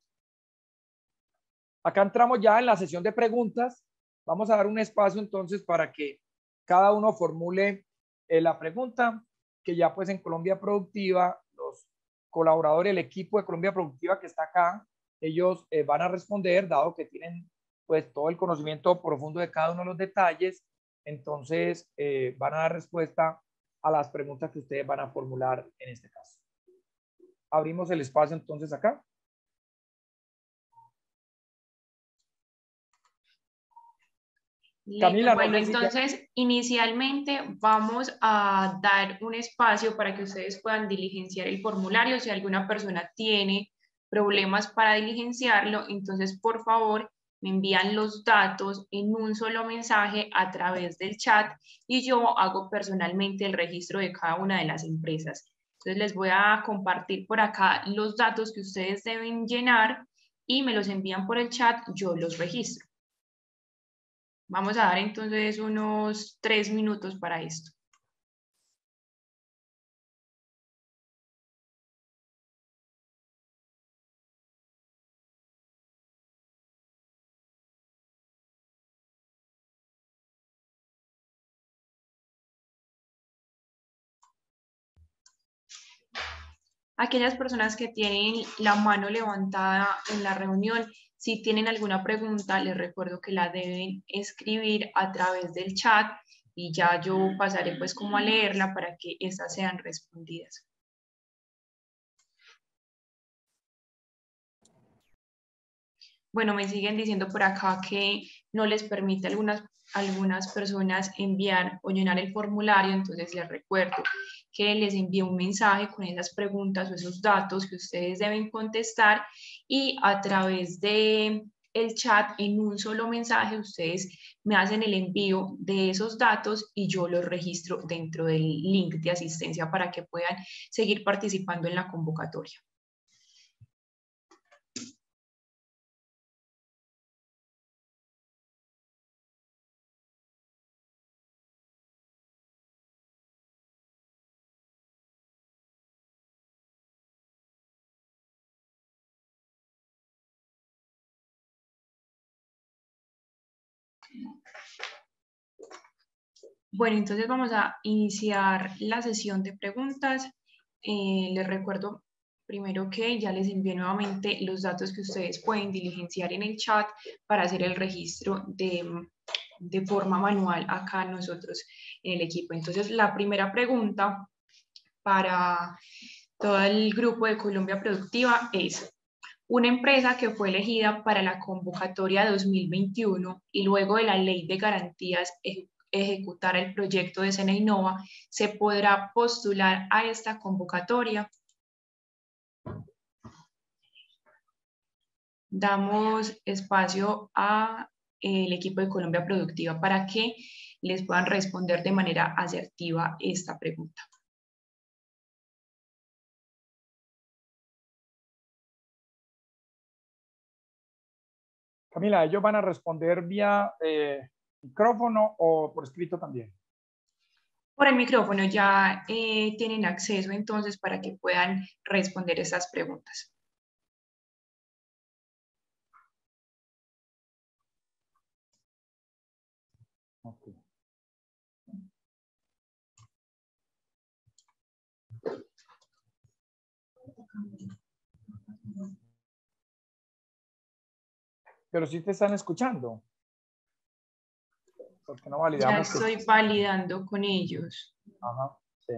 Acá entramos ya en la sesión de preguntas. Vamos a dar un espacio entonces para que cada uno formule eh, la pregunta, que ya pues en Colombia Productiva, los colaboradores, el equipo de Colombia Productiva que está acá, ellos eh, van a responder, dado que tienen pues todo el conocimiento profundo de cada uno de los detalles, entonces eh, van a dar respuesta a las preguntas que ustedes van a formular en este caso. Abrimos el espacio entonces acá. Camila, bueno, entonces inicialmente vamos a dar un espacio para que ustedes puedan diligenciar el formulario. Si alguna persona tiene problemas para diligenciarlo, entonces por favor me envían los datos en un solo mensaje a través del chat y yo hago personalmente el registro de cada una de las empresas. Entonces les voy a compartir por acá los datos que ustedes deben llenar y me los envían por el chat, yo los registro. Vamos a dar entonces unos tres minutos para esto. Aquellas personas que tienen la mano levantada en la reunión, si tienen alguna pregunta, les recuerdo que la deben escribir a través del chat y ya yo pasaré pues como a leerla para que esas sean respondidas. Bueno, me siguen diciendo por acá que no les permite a algunas, algunas personas enviar o llenar el formulario, entonces les recuerdo que les envíe un mensaje con esas preguntas o esos datos que ustedes deben contestar y a través de el chat en un solo mensaje ustedes me hacen el envío de esos datos y yo los registro dentro del link de asistencia para que puedan seguir participando en la convocatoria. Bueno, entonces vamos a iniciar la sesión de preguntas. Eh, les recuerdo primero que ya les envié nuevamente los datos que ustedes pueden diligenciar en el chat para hacer el registro de, de forma manual acá nosotros en el equipo. Entonces, la primera pregunta para todo el grupo de Colombia Productiva es, una empresa que fue elegida para la convocatoria 2021 y luego de la ley de garantías ejecutar el proyecto de Sena Innova, se podrá postular a esta convocatoria. Damos espacio a el equipo de Colombia Productiva para que les puedan responder de manera asertiva esta pregunta. Camila, ellos van a responder vía eh, micrófono o por escrito también. Por el micrófono ya eh, tienen acceso entonces para que puedan responder esas preguntas. Pero si te están escuchando. Porque no validamos. Ya estoy validando con ellos. Ajá, sí.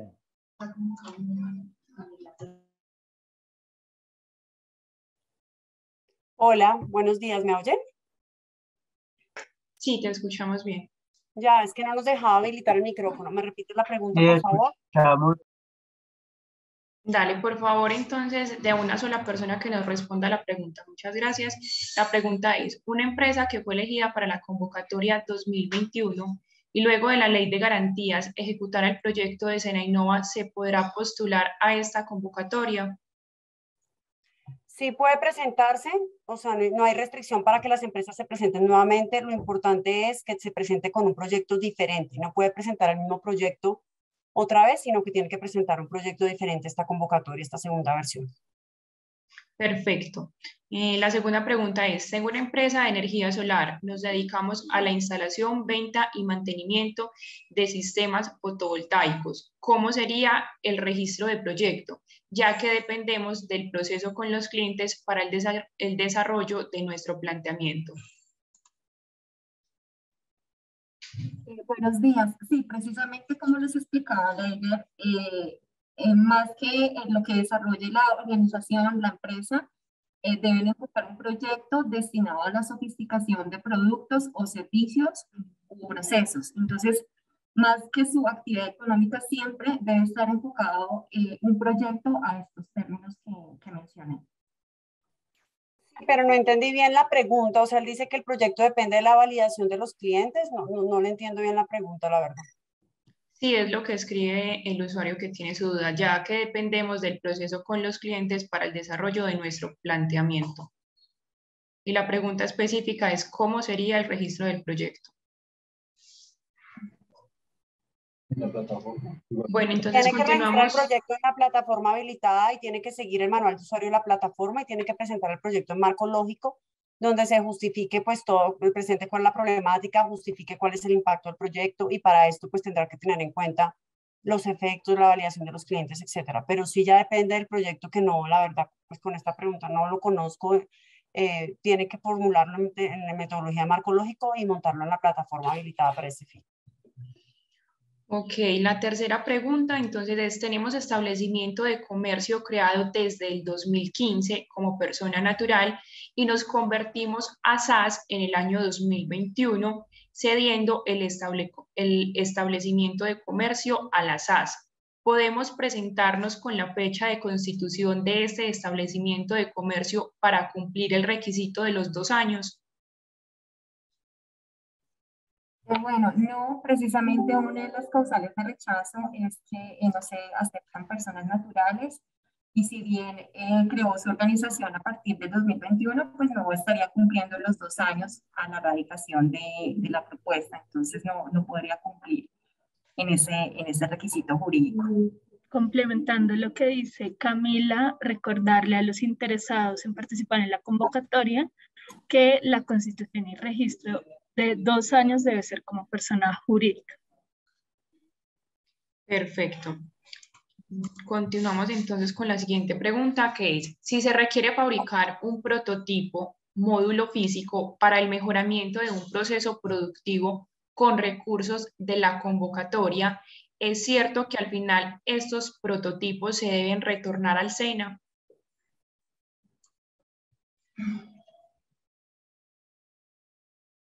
Hola, buenos días, ¿me oyen? Sí, te escuchamos bien. Ya, es que no nos dejaba habilitar el micrófono. ¿Me repites la pregunta, por favor? Dale, por favor, entonces, de una sola persona que nos responda la pregunta. Muchas gracias. La pregunta es, una empresa que fue elegida para la convocatoria 2021 y luego de la ley de garantías ejecutar el proyecto de Sena Innova, ¿se podrá postular a esta convocatoria? Sí puede presentarse, o sea, no hay restricción para que las empresas se presenten nuevamente. Lo importante es que se presente con un proyecto diferente. No puede presentar el mismo proyecto otra vez, sino que tiene que presentar un proyecto diferente esta convocatoria, esta segunda versión. Perfecto. Eh, la segunda pregunta es, tengo una empresa de energía solar, nos dedicamos a la instalación, venta y mantenimiento de sistemas fotovoltaicos. ¿Cómo sería el registro de proyecto? Ya que dependemos del proceso con los clientes para el desarrollo de nuestro planteamiento. Eh, buenos días. Sí, precisamente como les explicaba Leider, eh, eh, más que en lo que desarrolle la organización, la empresa, deben enfocar un proyecto destinado a la sofisticación de productos o servicios o procesos. Entonces, más que su actividad económica, siempre debe estar enfocado un proyecto a estos términos que mencioné. Pero no entendí bien la pregunta, o sea, él dice que el proyecto depende de la validación de los clientes, no, no, no le entiendo bien la pregunta, la verdad. Sí, es lo que escribe el usuario que tiene su duda, ya que dependemos del proceso con los clientes para el desarrollo de nuestro planteamiento. Y la pregunta específica es, ¿cómo sería el registro del proyecto? Bueno, entonces tiene que continuamos. el proyecto en la plataforma habilitada y tiene que seguir el manual de usuario de la plataforma y tiene que presentar el proyecto en marco lógico donde se justifique pues todo, presente cuál es la problemática, justifique cuál es el impacto del proyecto y para esto pues tendrá que tener en cuenta los efectos, la validación de los clientes, etcétera. Pero sí ya depende del proyecto que no, la verdad, pues con esta pregunta no lo conozco. Eh, tiene que formularlo en, la metodología marcológico y montarlo en la plataforma habilitada para ese fin. Ok, la tercera pregunta entonces es, tenemos establecimiento de comercio creado desde el 2015 como persona natural y nos convertimos a SAS en el año 2021 cediendo el, el establecimiento de comercio a la SAS. Podemos presentarnos con la fecha de constitución de este establecimiento de comercio para cumplir el requisito de los dos años. Bueno, no, precisamente una de las causales de rechazo es que eh, no se aceptan personas naturales y si bien eh, creó su organización a partir del 2021, pues no estaría cumpliendo los dos años a la radicación de, de la propuesta, entonces no, no, podría cumplir en ese, en ese requisito jurídico. Complementando lo que dice Camila, recordarle a los interesados en participar en la convocatoria que la constitución y registro de dos años debe ser como persona jurídica. Perfecto. Continuamos entonces con la siguiente pregunta, que es, si se requiere fabricar un prototipo, módulo físico para el mejoramiento de un proceso productivo con recursos de la convocatoria, ¿es cierto que al final estos prototipos se deben retornar al SENA?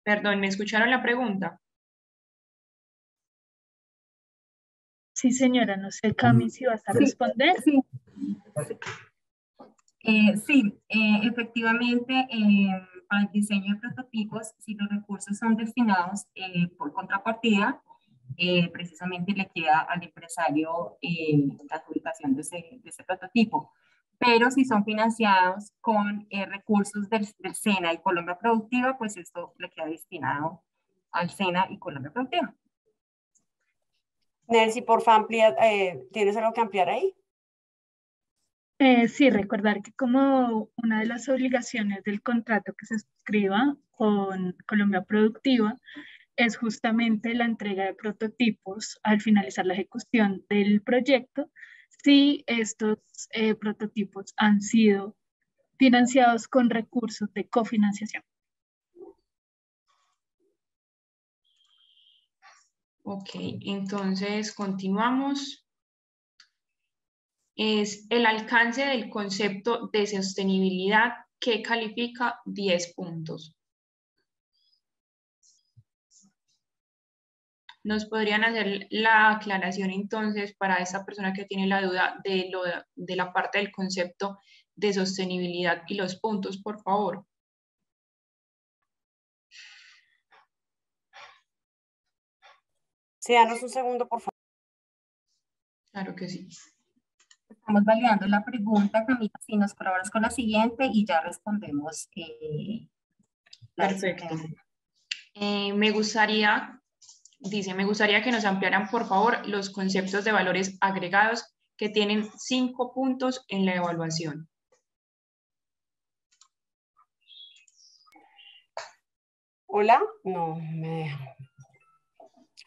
Perdón, ¿me escucharon la pregunta? Sí, señora, no sé, Cami, si vas a responder. Sí, eh, sí eh, efectivamente, eh, para el diseño de prototipos, si los recursos son destinados por contrapartida, precisamente le queda al empresario la adjudicación de ese, de ese, prototipo. Pero si son financiados con recursos del, del, SENA y Colombia Productiva, pues esto le queda destinado al SENA y Colombia Productiva. Nelsi, por favor, eh, ¿tienes algo que ampliar ahí? Eh, sí, recordar que como una de las obligaciones del contrato que se suscriba con Colombia Productiva es justamente la entrega de prototipos al finalizar la ejecución del proyecto, si estos eh, prototipos han sido financiados con recursos de cofinanciación. Ok, entonces continuamos. Es el alcance del concepto de sostenibilidad que califica 10 puntos. ¿Nos podrían hacer la aclaración entonces para esa persona que tiene la duda de, lo, de la parte del concepto de sostenibilidad y los puntos, por favor? Sí, danos un segundo, por favor. Claro que sí. Estamos validando la pregunta, Camila, si nos colaboras con la siguiente y ya respondemos. Eh, Perfecto. Eh, me gustaría, dice, me gustaría que nos ampliaran, por favor, los conceptos de valores agregados que tienen cinco puntos en la evaluación. Hola, no me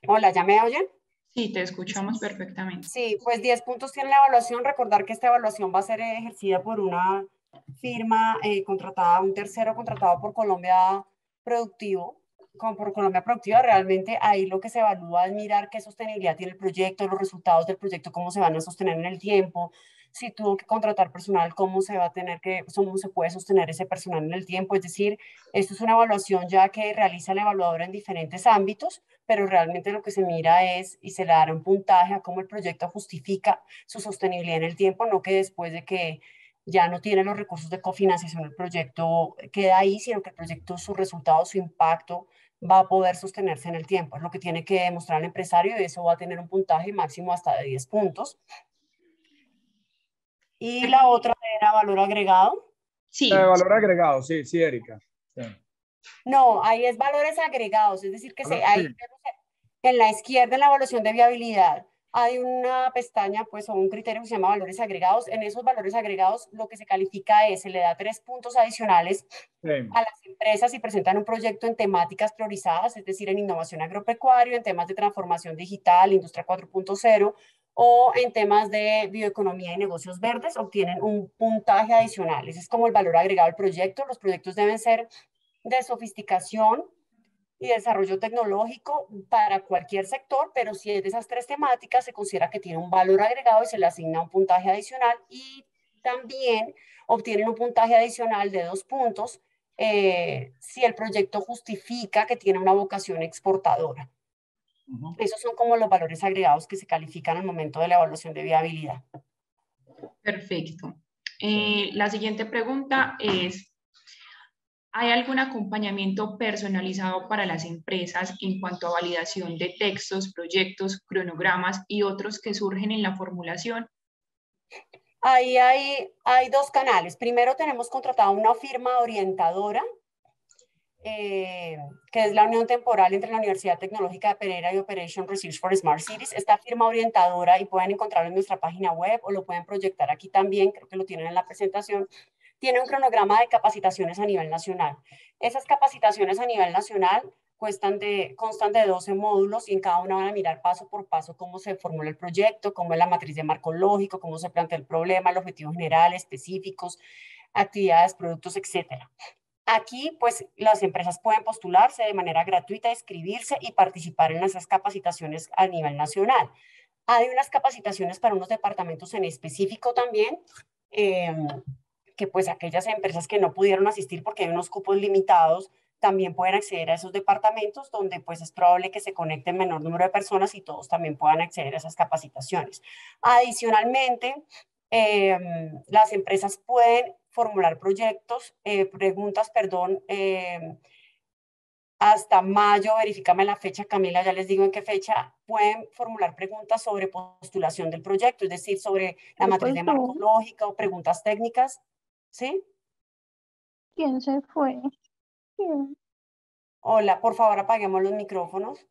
Hola, ¿ya me oyen? Sí, te escuchamos perfectamente. Sí, pues 10 puntos tiene la evaluación. Recordar que esta evaluación va a ser ejercida por una firma eh, contratada, un tercero contratado por Colombia Productivo, como por Colombia Productiva. Realmente ahí lo que se evalúa es mirar qué sostenibilidad tiene el proyecto, los resultados del proyecto, cómo se van a sostener en el tiempo, si tuvo que contratar personal, cómo se va a tener que, cómo se puede sostener ese personal en el tiempo. Es decir, esto es una evaluación ya que realiza el evaluador en diferentes ámbitos, pero realmente lo que se mira es y se le dará un puntaje a cómo el proyecto justifica su sostenibilidad en el tiempo, no que después de que ya no tiene los recursos de cofinanciación el proyecto queda ahí, sino que el proyecto, su resultado, su impacto va a poder sostenerse en el tiempo. Es lo que tiene que demostrar el empresario y eso va a tener un puntaje máximo hasta de 10 puntos. Y la otra era valor agregado. Sí. valor agregado, sí, sí, Erika. No, ahí es valores agregados, es decir, que se, ahí en la izquierda en la evaluación de viabilidad hay una pestaña, pues, o un criterio que se llama valores agregados. En esos valores agregados, lo que se califica es, se le da tres puntos adicionales a las empresas y presentan un proyecto en temáticas priorizadas, es decir, en innovación agropecuaria, en temas de transformación digital, industria 4.0, o en temas de bioeconomía y negocios verdes, obtienen un puntaje adicional. Ese es como el valor agregado al proyecto. Los proyectos deben ser de sofisticación, y desarrollo tecnológico para cualquier sector, pero si es de esas tres temáticas, se considera que tiene un valor agregado y se le asigna un puntaje adicional y también obtienen un puntaje adicional de dos puntos eh, si el proyecto justifica que tiene una vocación exportadora. Esos son como los valores agregados que se califican al momento de la evaluación de viabilidad. Perfecto. Eh, la siguiente pregunta es, ¿Hay algún acompañamiento personalizado para las empresas en cuanto a validación de textos, proyectos, cronogramas y otros que surgen en la formulación? Ahí hay, dos canales. Primero tenemos contratado una firma orientadora, eh, que es la unión temporal entre la Universidad Tecnológica de Pereira y Operation Research for Smart Cities. Esta firma orientadora, y pueden encontrarlo en nuestra página web o lo pueden proyectar aquí también, creo que lo tienen en la presentación, tiene un cronograma de capacitaciones a nivel nacional. Esas capacitaciones a nivel nacional cuestan de, constan de 12 módulos y en cada una van a mirar paso por paso cómo se formula el proyecto, cómo es la matriz de marco lógico, cómo se plantea el problema, el objetivo general, específicos, actividades, productos, etcétera. Aquí, pues, las empresas pueden postularse de manera gratuita, inscribirse y participar en esas capacitaciones a nivel nacional. Hay unas capacitaciones para unos departamentos en específico también. Eh, que pues aquellas empresas que no pudieron asistir porque hay unos cupos limitados, también pueden acceder a esos departamentos donde pues es probable que se conecten menor número de personas y todos también puedan acceder a esas capacitaciones. Adicionalmente, em, las empresas pueden formular proyectos, eh, preguntas, perdón, em, hasta mayo, verifícame la fecha, Camila, ya les digo en qué fecha, pueden formular preguntas sobre postulación del proyecto, es decir, sobre la matriz de marco lógica o preguntas técnicas. ¿Sí? ¿Quién se fue? Hola, por favor apaguemos los micrófonos.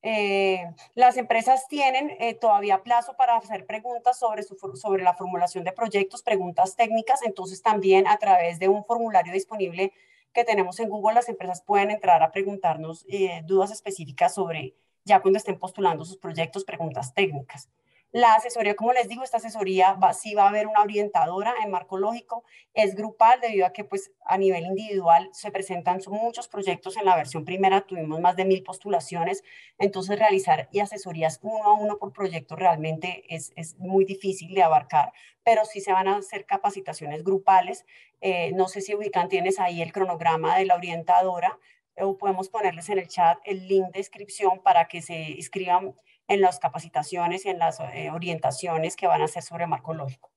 Eh, las empresas tienen eh, todavía plazo para hacer preguntas sobre, sobre la formulación de proyectos, preguntas técnicas, entonces también a través de un formulario disponible que tenemos en Google, las empresas pueden entrar a preguntarnos eh, dudas específicas sobre, ya cuando estén postulando sus proyectos, preguntas técnicas. La asesoría, como les digo, esta asesoría va, sí va a haber una orientadora en marco lógico, es grupal debido a que pues a nivel individual se presentan muchos proyectos. En la versión primera, tuvimos más de mil postulaciones, entonces realizar y asesorías uno a uno por proyecto realmente es, es muy difícil de abarcar, pero sí se van a hacer capacitaciones grupales. Eh, no sé si ubican, tienes ahí el cronograma de la orientadora, o podemos ponerles en el chat el link de inscripción para que se inscriban en las capacitaciones y en las eh, orientaciones que van a hacer sobre marco lógico.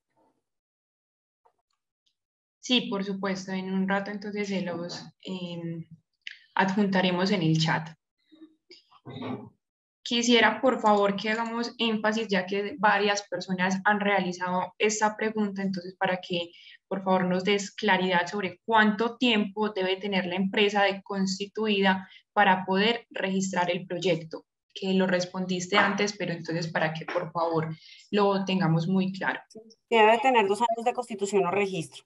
Sí, por supuesto. En un rato entonces se los em, adjuntaremos en el chat. Quisiera, por favor, que hagamos énfasis, ya que varias personas han realizado esta pregunta, entonces para que, por favor, nos des claridad sobre cuánto tiempo debe tener la empresa de constituida para poder registrar el proyecto que lo respondiste antes, pero entonces para que por favor lo tengamos muy claro. Debe tener dos años de constitución o registro.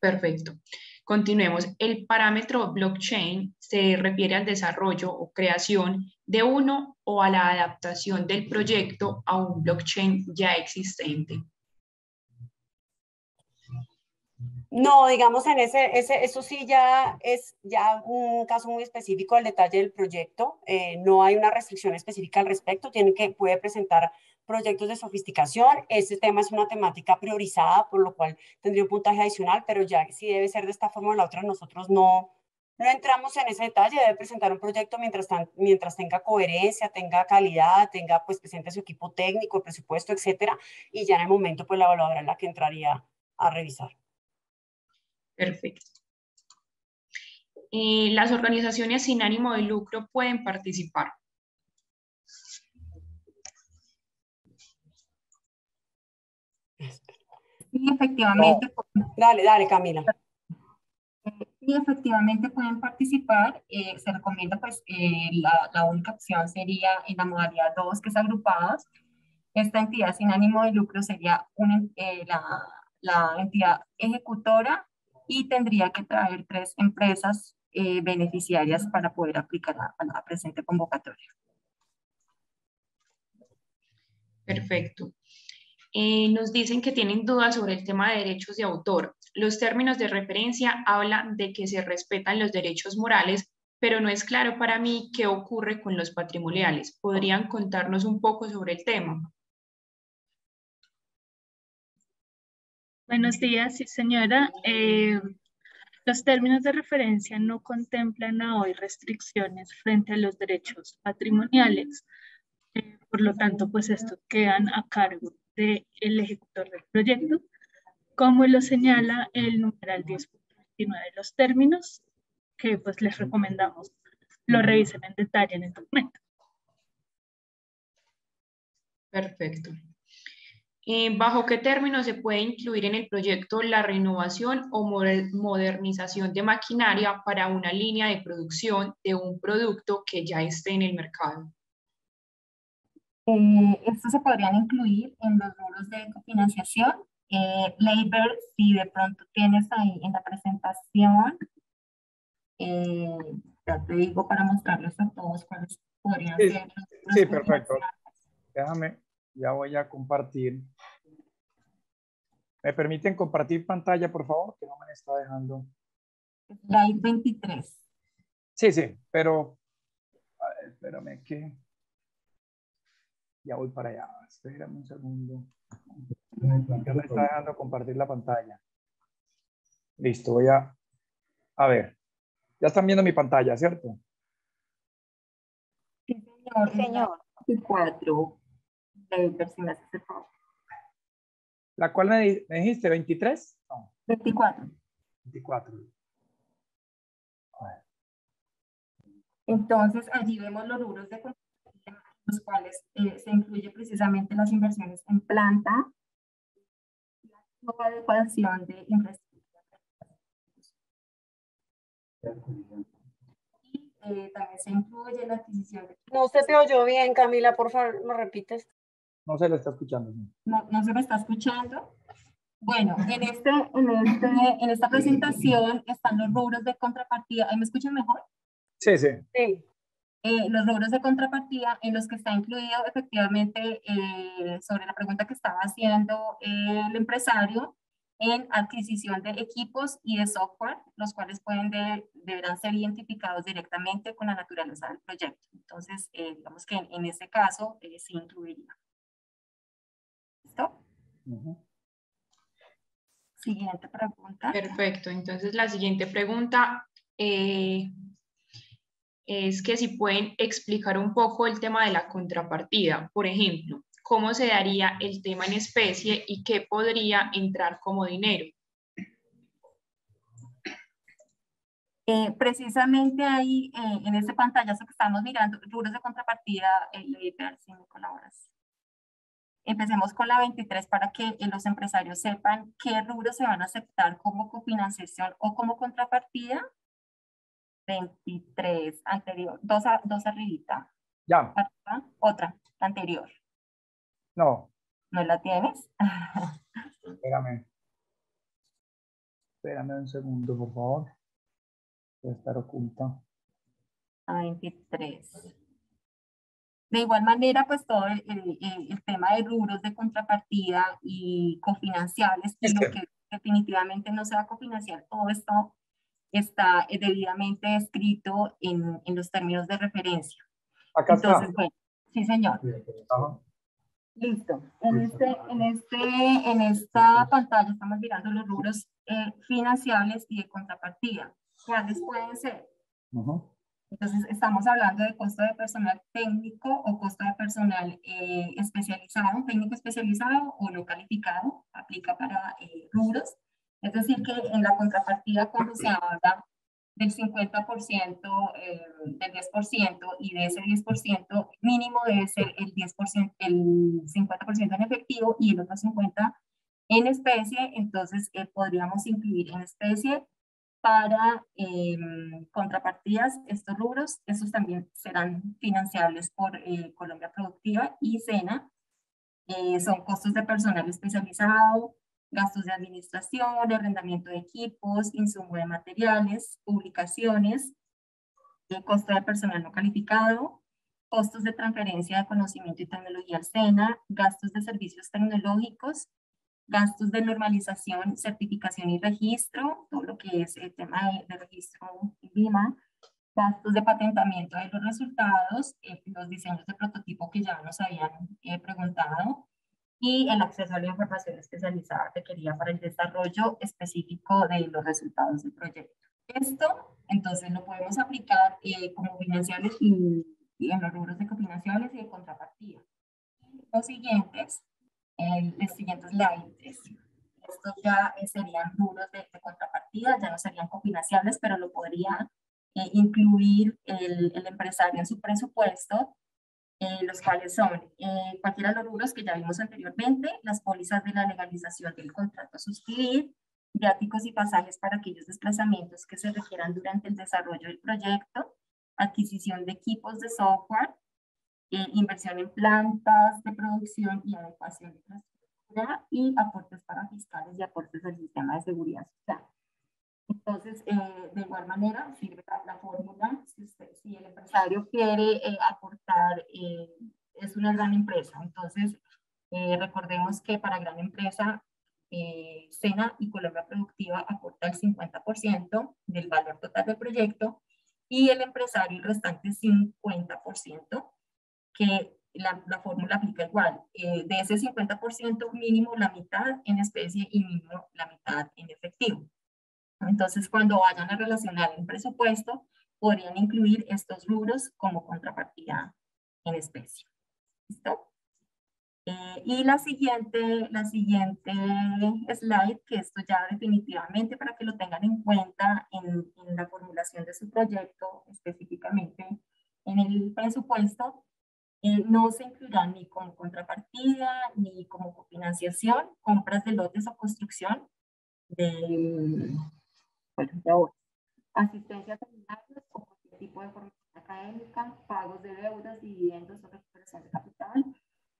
Perfecto. Continuemos. El parámetro blockchain se refiere al desarrollo o creación de uno o a la adaptación del proyecto a un blockchain ya existente. No, digamos en ese, ese, eso sí ya es ya un caso muy específico al detalle del proyecto. Eh, no hay una restricción específica al respecto. Tiene que, puede presentar proyectos de sofisticación. Ese tema es una temática priorizada, por lo cual tendría un puntaje adicional, pero ya si debe ser de esta forma o la otra, nosotros no, no entramos en ese detalle. Debe presentar un proyecto mientras, mientras tenga coherencia, tenga calidad, tenga pues presente su equipo técnico, presupuesto, etcétera. Y ya en el momento, pues la evaluadora es la que entraría a revisar. Perfecto. Eh, las organizaciones sin ánimo de lucro pueden participar. Sí, efectivamente. Dale, dale, Camila. Sí, Y efectivamente pueden participar. Eh, se recomienda, pues, eh, la, la, única opción sería en la modalidad 2, que es agrupados. Esta entidad sin ánimo de lucro sería una, eh, la, la, entidad ejecutora y tendría que traer tres empresas beneficiarias para poder aplicar a la presente convocatoria. Perfecto. Eh, nos dicen que tienen dudas sobre el tema de derechos de autor. Los términos de referencia hablan de que se respetan los derechos morales, pero no es claro para mí qué ocurre con los patrimoniales. ¿Podrían contarnos un poco sobre el tema? Buenos días, sí señora. Eh, los términos de referencia no contemplan hoy restricciones frente a los derechos patrimoniales. Eh, por lo tanto, pues estos quedan a cargo del ejecutor del proyecto, como lo señala el numeral 10.29 de los términos, que pues les recomendamos lo revisen en detalle en el documento. Perfecto. Eh, ¿Bajo qué términos se puede incluir en el proyecto la renovación o modernización de maquinaria para una línea de producción de un producto que ya esté en el mercado? Eh, estos se podrían incluir en los rubros de cofinanciación. Eh, labor, si de pronto tienes ahí en la presentación, eh, ya te digo para mostrarles a todos cuáles podrían ser. sí, perfecto. Déjame, ya voy a compartir. ¿Me permiten compartir pantalla, por favor? Que no me está dejando. Slide 23. Sí, sí, pero a ver, espérame que ya voy para allá. Espérame un segundo. Ya me está dejando compartir la pantalla. Listo, voy a... A ver. Ya están viendo mi pantalla, ¿cierto? Sí, señor. Señor. Cuatro. ¿La cual me, dijiste? ¿23? No. 24. 24. Entonces, allí vemos los rubros de los cuales eh, se incluye precisamente las inversiones en planta, la adecuación de infraestructura. Y eh, también se incluye la adquisición de... No se te oyó bien, Camila, por favor, ¿lo repites? No se lo está escuchando. No, no se me está escuchando. Bueno, en, este, en, este, en esta presentación están los rubros de contrapartida. ¿Ahí me escuchan mejor? Sí, sí. Sí. Eh, los rubros de contrapartida en los que está incluido efectivamente eh, sobre la pregunta que estaba haciendo el empresario en adquisición de equipos y de software, los cuales pueden deberán ser identificados directamente con la naturaleza del proyecto. Entonces, eh, digamos que en, este caso sí incluiría. Siguiente pregunta. Perfecto. Entonces, la siguiente pregunta es que si pueden explicar un poco el tema de la contrapartida. Por ejemplo, cómo se daría el tema en especie y qué podría entrar como dinero. Eh, precisamente ahí, eh, en ese pantallazo que estamos mirando, rubros de contrapartida, el eh, si me colaboras. Empecemos con la 23 para que los empresarios sepan qué rubros se van a aceptar como cofinanciación o como contrapartida 23, anterior, dos, a, dos arribita. Ya. Otra, anterior. No. ¿No la tienes? Espérame. Espérame un segundo, por favor. Puede estar oculta. A 23. De igual manera, pues todo el, el, tema de rubros de contrapartida y cofinanciales, es lo que definitivamente no se va a cofinanciar, todo esto está eh, debidamente escrito en, en los términos de referencia. Acá Entonces, Bueno, sí, señor. Listo. En, este, en, este, en esta pantalla estamos mirando los rubros eh, financiables y de contrapartida. ¿Cuáles pueden ser? Entonces, estamos hablando de costo de personal técnico o costo de personal eh, especializado, técnico especializado o no calificado, aplica para eh, rubros. Es decir, que en la contrapartida cuando se habla del 50%, eh, del 10% y de ese 10% mínimo debe ser el 10%, el 50% en efectivo y el otro 50% en especie, entonces eh, podríamos incluir en especie para em, contrapartidas, estos rubros, estos también serán financiables por eh, Colombia Productiva y SENA. Eh, son costos de personal especializado, gastos de administración, arrendamiento de equipos, insumo de materiales, publicaciones, el costo de personal no calificado, costos de transferencia de conocimiento y tecnología al SENA, gastos de servicios tecnológicos, gastos de normalización, certificación y registro, todo lo que es el tema de, registro Lima, gastos de patentamiento de los resultados, eh, los diseños de prototipo que ya nos habían eh, preguntado, y el acceso a la información especializada requerida para el desarrollo específico de los resultados del proyecto. Esto, entonces, lo podemos aplicar eh, como financiables y, en los rubros de cofinanciables y de contrapartida. Los siguientes el, el siguiente slide. Estos ya eh, serían rubros de, contrapartida, ya no serían cofinanciables, pero lo podría eh, incluir el, el, empresario en su presupuesto, eh, los cuales son cualquiera de los rubros que ya vimos anteriormente, las pólizas de la legalización del contrato a suscribir, viáticos y pasajes para aquellos desplazamientos que se requieran durante el desarrollo del proyecto, adquisición de equipos de software, eh, inversión en plantas de producción y adecuación de infraestructura y aportes para fiscales y aportes del sistema de seguridad social. Entonces, eh, de igual manera, sirve la, fórmula, si, usted, si, el empresario quiere eh, aportar, es una gran empresa, entonces recordemos que para gran empresa, SENA y Colombia Productiva aporta el 50% del valor total del proyecto y el empresario el restante 50%, que la, la fórmula aplica igual. Eh, de ese 50% mínimo la mitad en especie y mínimo la mitad en efectivo. Entonces, cuando vayan a relacionar el presupuesto, podrían incluir estos rubros como contrapartida en especie. ¿Listo? Eh, y la siguiente, la siguiente slide, que esto ya definitivamente para que lo tengan en cuenta en, en la formulación de su proyecto, específicamente en el presupuesto, eh, no se incluirán ni como contrapartida ni como cofinanciación, compras de lotes o construcción de, bueno, asistencia a seminarios o cualquier tipo de formación académica, pagos de deudas, dividendos o recuperación de capital,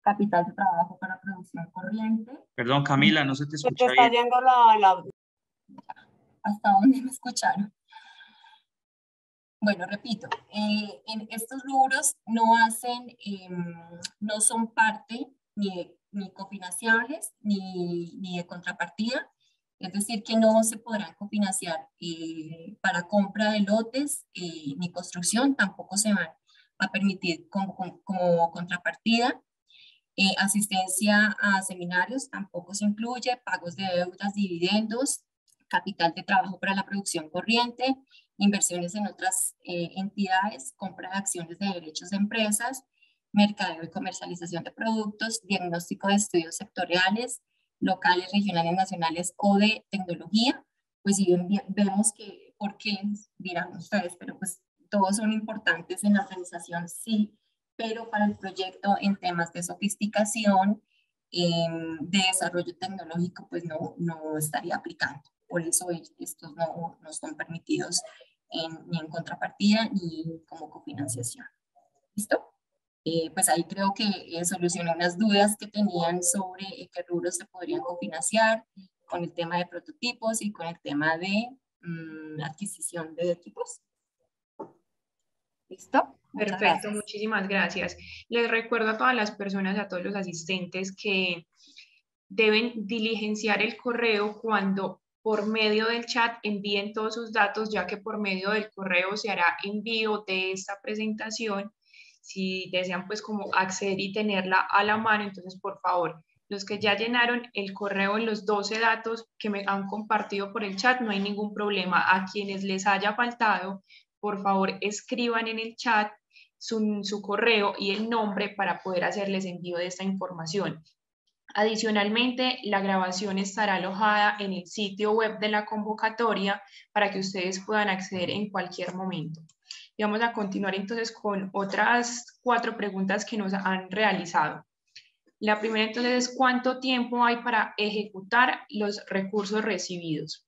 capital de trabajo para producción corriente. Perdón, Camila, no se te escucha se te está yendo la, la... ¿Hasta dónde me escucharon? Bueno, repito, eh, en estos rubros no hacen, em, no son parte ni, de, ni cofinanciables ni, ni, de contrapartida, es decir, que no se podrán cofinanciar eh, para compra de lotes eh, ni construcción, tampoco se van a permitir como, como, contrapartida. asistencia a seminarios tampoco se incluye, pagos de deudas, dividendos, capital de trabajo para la producción corriente, inversiones en otras eh, entidades, compra de acciones de derechos de empresas, mercadeo y comercialización de productos, diagnóstico de estudios sectoriales, locales, regionales, nacionales o de tecnología, pues si vemos que, ¿por qué? Dirán ustedes, pero pues todos son importantes en la organización, sí, pero para el proyecto en temas de sofisticación, de desarrollo tecnológico, pues no, no estaría aplicando. Por eso estos no, no son permitidos ni en contrapartida ni como cofinanciación. ¿Listo? Eh, pues ahí creo que eh, solucioné unas dudas que tenían sobre eh, qué rubros se podrían cofinanciar con el tema de prototipos y con el tema de mm, adquisición de equipos. ¿Listo? Perfecto, muchísimas gracias. Les recuerdo a todas las personas, a todos los asistentes que deben diligenciar el correo cuando por medio del chat envíen todos sus datos, ya que por medio del correo se hará envío de esta presentación. Si desean pues como acceder y tenerla a la mano, entonces por favor, los que ya llenaron el correo en los 12 datos que me han compartido por el chat, no hay ningún problema. A quienes les haya faltado, por favor escriban en el chat su, su correo y el nombre para poder hacerles envío de esta información. Adicionalmente, la grabación estará alojada en el sitio web de la convocatoria para que ustedes puedan acceder en cualquier momento. Y vamos a continuar entonces con otras cuatro preguntas que nos han realizado. La primera entonces es cuánto tiempo hay para ejecutar los recursos recibidos.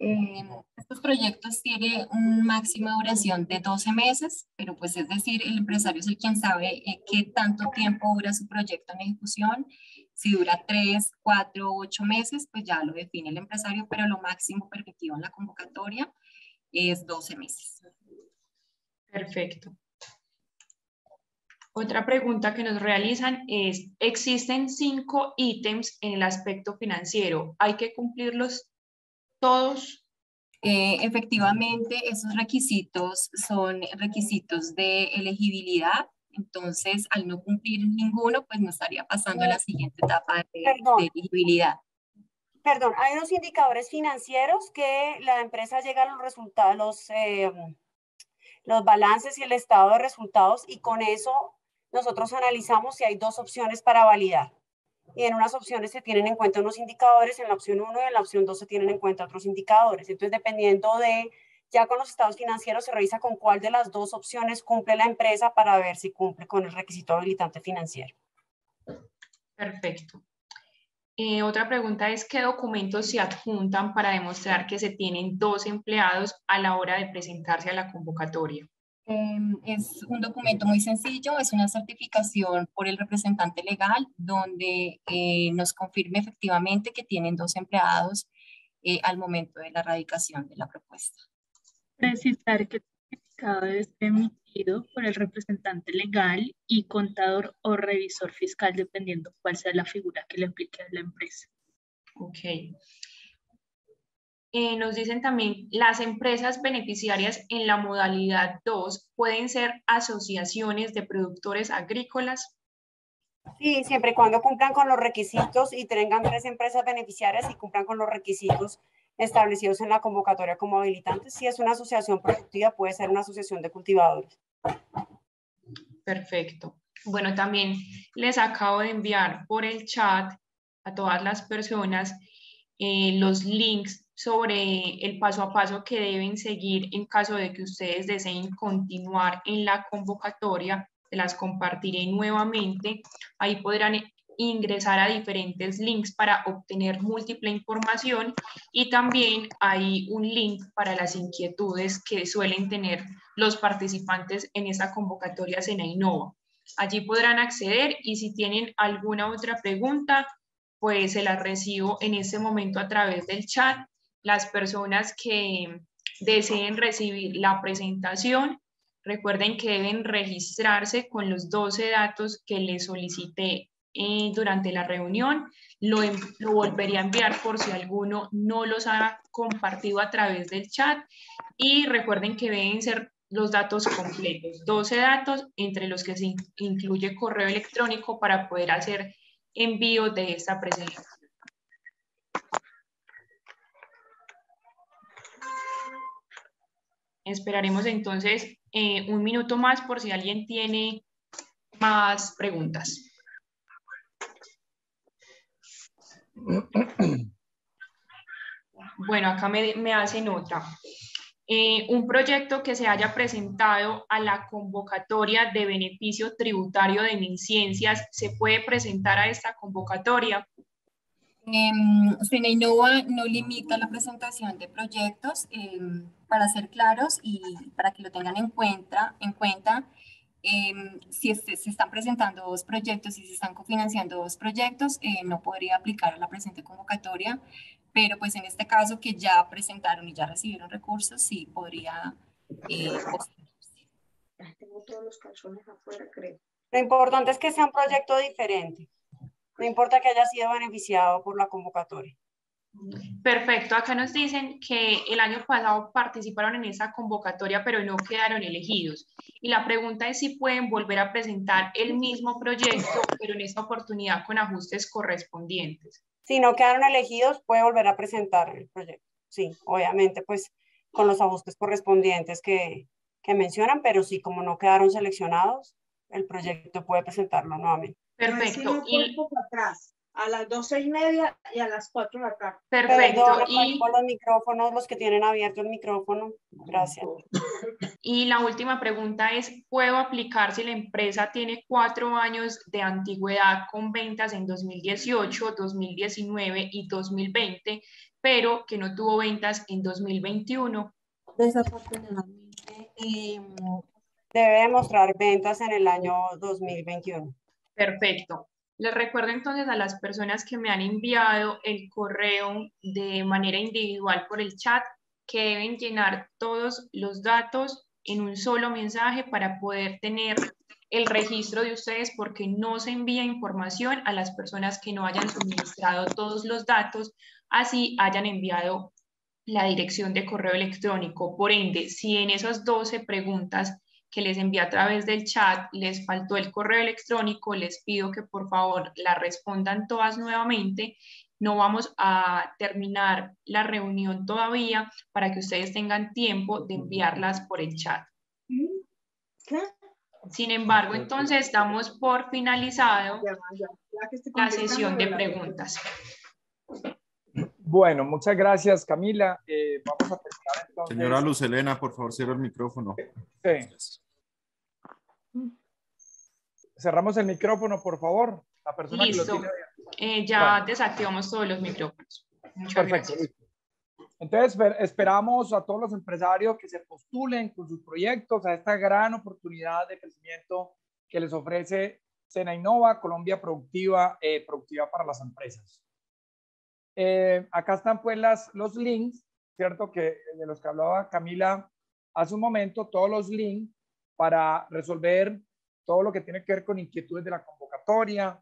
Eh, estos proyectos tienen un máximo de duración de 12 meses, pero pues es decir, el empresario es el quien sabe eh, qué tanto tiempo dura su proyecto en ejecución. Si dura 3, 4, 8 meses, pues ya lo define el empresario, pero lo máximo permitido en la convocatoria es 12 meses. Perfecto. Otra pregunta que nos realizan es, existen cinco ítems en el aspecto financiero. ¿Hay que cumplirlos todos? Eh, efectivamente, esos requisitos son requisitos de elegibilidad. Entonces, al no cumplir ninguno, pues no estaría pasando a la siguiente etapa de, elegibilidad. Perdón, hay unos indicadores financieros que la empresa llega a los resultados, los, eh, los balances y el estado de resultados y con eso nosotros analizamos si hay dos opciones para validar. Y en unas opciones se tienen en cuenta unos indicadores, en la opción 1 y en la opción 2 se tienen en cuenta otros indicadores. Entonces, dependiendo de, ya con los estados financieros se revisa con cuál de las dos opciones cumple la empresa para ver si cumple con el requisito habilitante financiero. Perfecto. Eh, otra pregunta es, ¿qué documentos se adjuntan para demostrar que se tienen dos empleados a la hora de presentarse a la convocatoria? Em, es un documento muy sencillo, es una certificación por el representante legal donde eh, nos confirme efectivamente que tienen dos empleados eh, al momento de la radicación de la propuesta. Precisar que el certificado debe ser emitido por el representante legal y contador o revisor fiscal, dependiendo cuál sea la figura que le aplique a la empresa. Ok. Eh, nos dicen también, las empresas beneficiarias en la modalidad 2 pueden ser asociaciones de productores agrícolas. Sí, siempre y cuando cumplan con los requisitos y tengan tres empresas beneficiarias y cumplan con los requisitos establecidos en la convocatoria como habilitantes. Si es una asociación productiva, puede ser una asociación de cultivadores. Perfecto. Bueno, también les acabo de enviar por el chat a todas las personas eh, los links sobre el paso a paso que deben seguir en caso de que ustedes deseen continuar en la convocatoria. Las compartiré nuevamente. Ahí podrán ingresar a diferentes links para obtener múltiple información y también hay un link para las inquietudes que suelen tener los participantes en esta convocatoria Sena Innova. Allí podrán acceder y si tienen alguna otra pregunta, pues se las recibo en este momento a través del chat las personas que deseen recibir la presentación, recuerden que deben registrarse con los 12 datos que les solicité eh, durante la reunión. Lo, lo volvería a enviar por si alguno no los ha compartido a través del chat. Y recuerden que deben ser los datos completos, 12 datos entre los que se incluye correo electrónico para poder hacer envío de esta presentación. Esperaremos entonces eh, un minuto más por si alguien tiene más preguntas. Bueno, acá me, hacen otra. Eh, un proyecto que se haya presentado a la convocatoria de beneficio tributario de MinCiencias, ¿se puede presentar a esta convocatoria? Eh, no limita la presentación de proyectos, em, para ser claros y para que lo tengan en cuenta, en cuenta em, si se, están presentando dos proyectos y se están cofinanciando dos proyectos, eh, no podría aplicar a la presente convocatoria, pero pues en este caso que ya presentaron y ya recibieron recursos, sí podría eh, Tengo todos los calzones afuera, creo. Lo importante es que sea un proyecto diferente. No importa que haya sido beneficiado por la convocatoria. Perfecto, acá nos dicen que el año pasado participaron en esa convocatoria, pero no quedaron elegidos. Y la pregunta es si pueden volver a presentar el mismo proyecto, pero en esta oportunidad con ajustes correspondientes. Si no quedaron elegidos, puede volver a presentar el proyecto. Sí, obviamente, pues con los ajustes correspondientes que, que mencionan, pero sí, como no quedaron seleccionados, el proyecto puede presentarlo nuevamente. Perfecto. Y, a las doce y media y a las cuatro acá. Perfecto. y los micrófonos, los que tienen abierto el micrófono. Gracias. Y la última pregunta es, ¿puedo aplicar si la empresa tiene cuatro años de antigüedad con ventas en 2018, 2019 y 2020, pero que no tuvo ventas en 2021? Desafortunadamente, em, debe demostrar ventas en el año 2021. Perfecto. Les recuerdo entonces a las personas que me han enviado el correo de manera individual por el chat que deben llenar todos los datos en un solo mensaje para poder tener el registro de ustedes porque no se envía información a las personas que no hayan suministrado todos los datos, así hayan enviado la dirección de correo electrónico. Por ende, si en esas 12 preguntas que les envié a través del chat, les faltó el correo electrónico, les pido que por favor la respondan todas nuevamente. No vamos a terminar la reunión todavía para que ustedes tengan tiempo de enviarlas por el chat. Sin embargo, entonces damos por finalizado la sesión de preguntas. Bueno, muchas gracias Camila. Eh, vamos a terminar entonces. Señora Luz Elena, por favor, cierra el micrófono. Sí. Cerramos el micrófono, por favor. La persona listo. Que lo tiene... eh, ya desactivamos todos los micrófonos. Muchas Perfecto. Gracias. Entonces, esperamos a todos los empresarios que se postulen con sus proyectos a esta gran oportunidad de crecimiento que les ofrece Sena Innova, Colombia Productiva, eh, Productiva para las Empresas. Eh, acá están pues las, los links, ¿cierto? Que de los que hablaba Camila hace un momento, todos los links para resolver todo lo que tiene que ver con inquietudes de la convocatoria,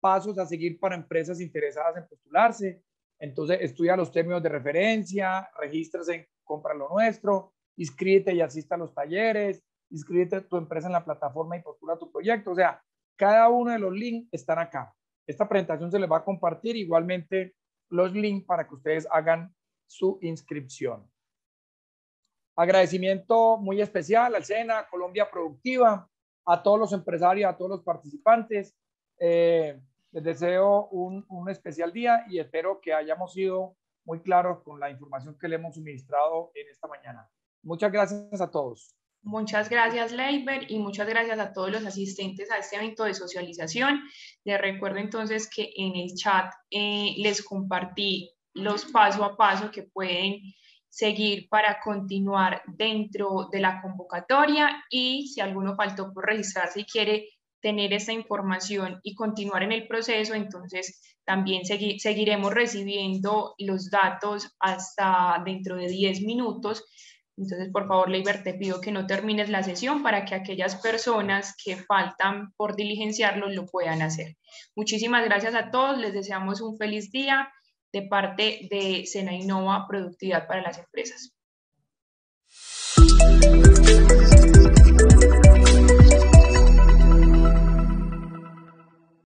pasos a seguir para empresas interesadas en postularse. Entonces, estudia los términos de referencia, regístrase en Compra lo Nuestro, inscríbete y asista a los talleres, inscríbete tu empresa en la plataforma y postula tu proyecto. O sea, cada uno de los links están acá. Esta presentación se les va a compartir igualmente los links para que ustedes hagan su inscripción. Agradecimiento muy especial al SENA, Colombia Productiva, a todos los empresarios, a todos los participantes. Eh, les deseo un, un, especial día y espero que hayamos sido muy claros con la información que le hemos suministrado en esta mañana. Muchas gracias a todos. Muchas gracias, Leiber, y muchas gracias a todos los asistentes a este evento de socialización. Les recuerdo entonces que en el chat eh, les compartí los paso a paso que pueden seguir para continuar dentro de la convocatoria y si alguno faltó por registrarse y quiere tener esta información y continuar en el proceso, entonces también seguiremos recibiendo los datos hasta dentro de 10 minutos. Entonces, por favor, Leiber, te pido que no termines la sesión para que aquellas personas que faltan por diligenciarlo lo puedan hacer. Muchísimas gracias a todos, les deseamos un feliz día de parte de Sena Innova Productividad para las Empresas.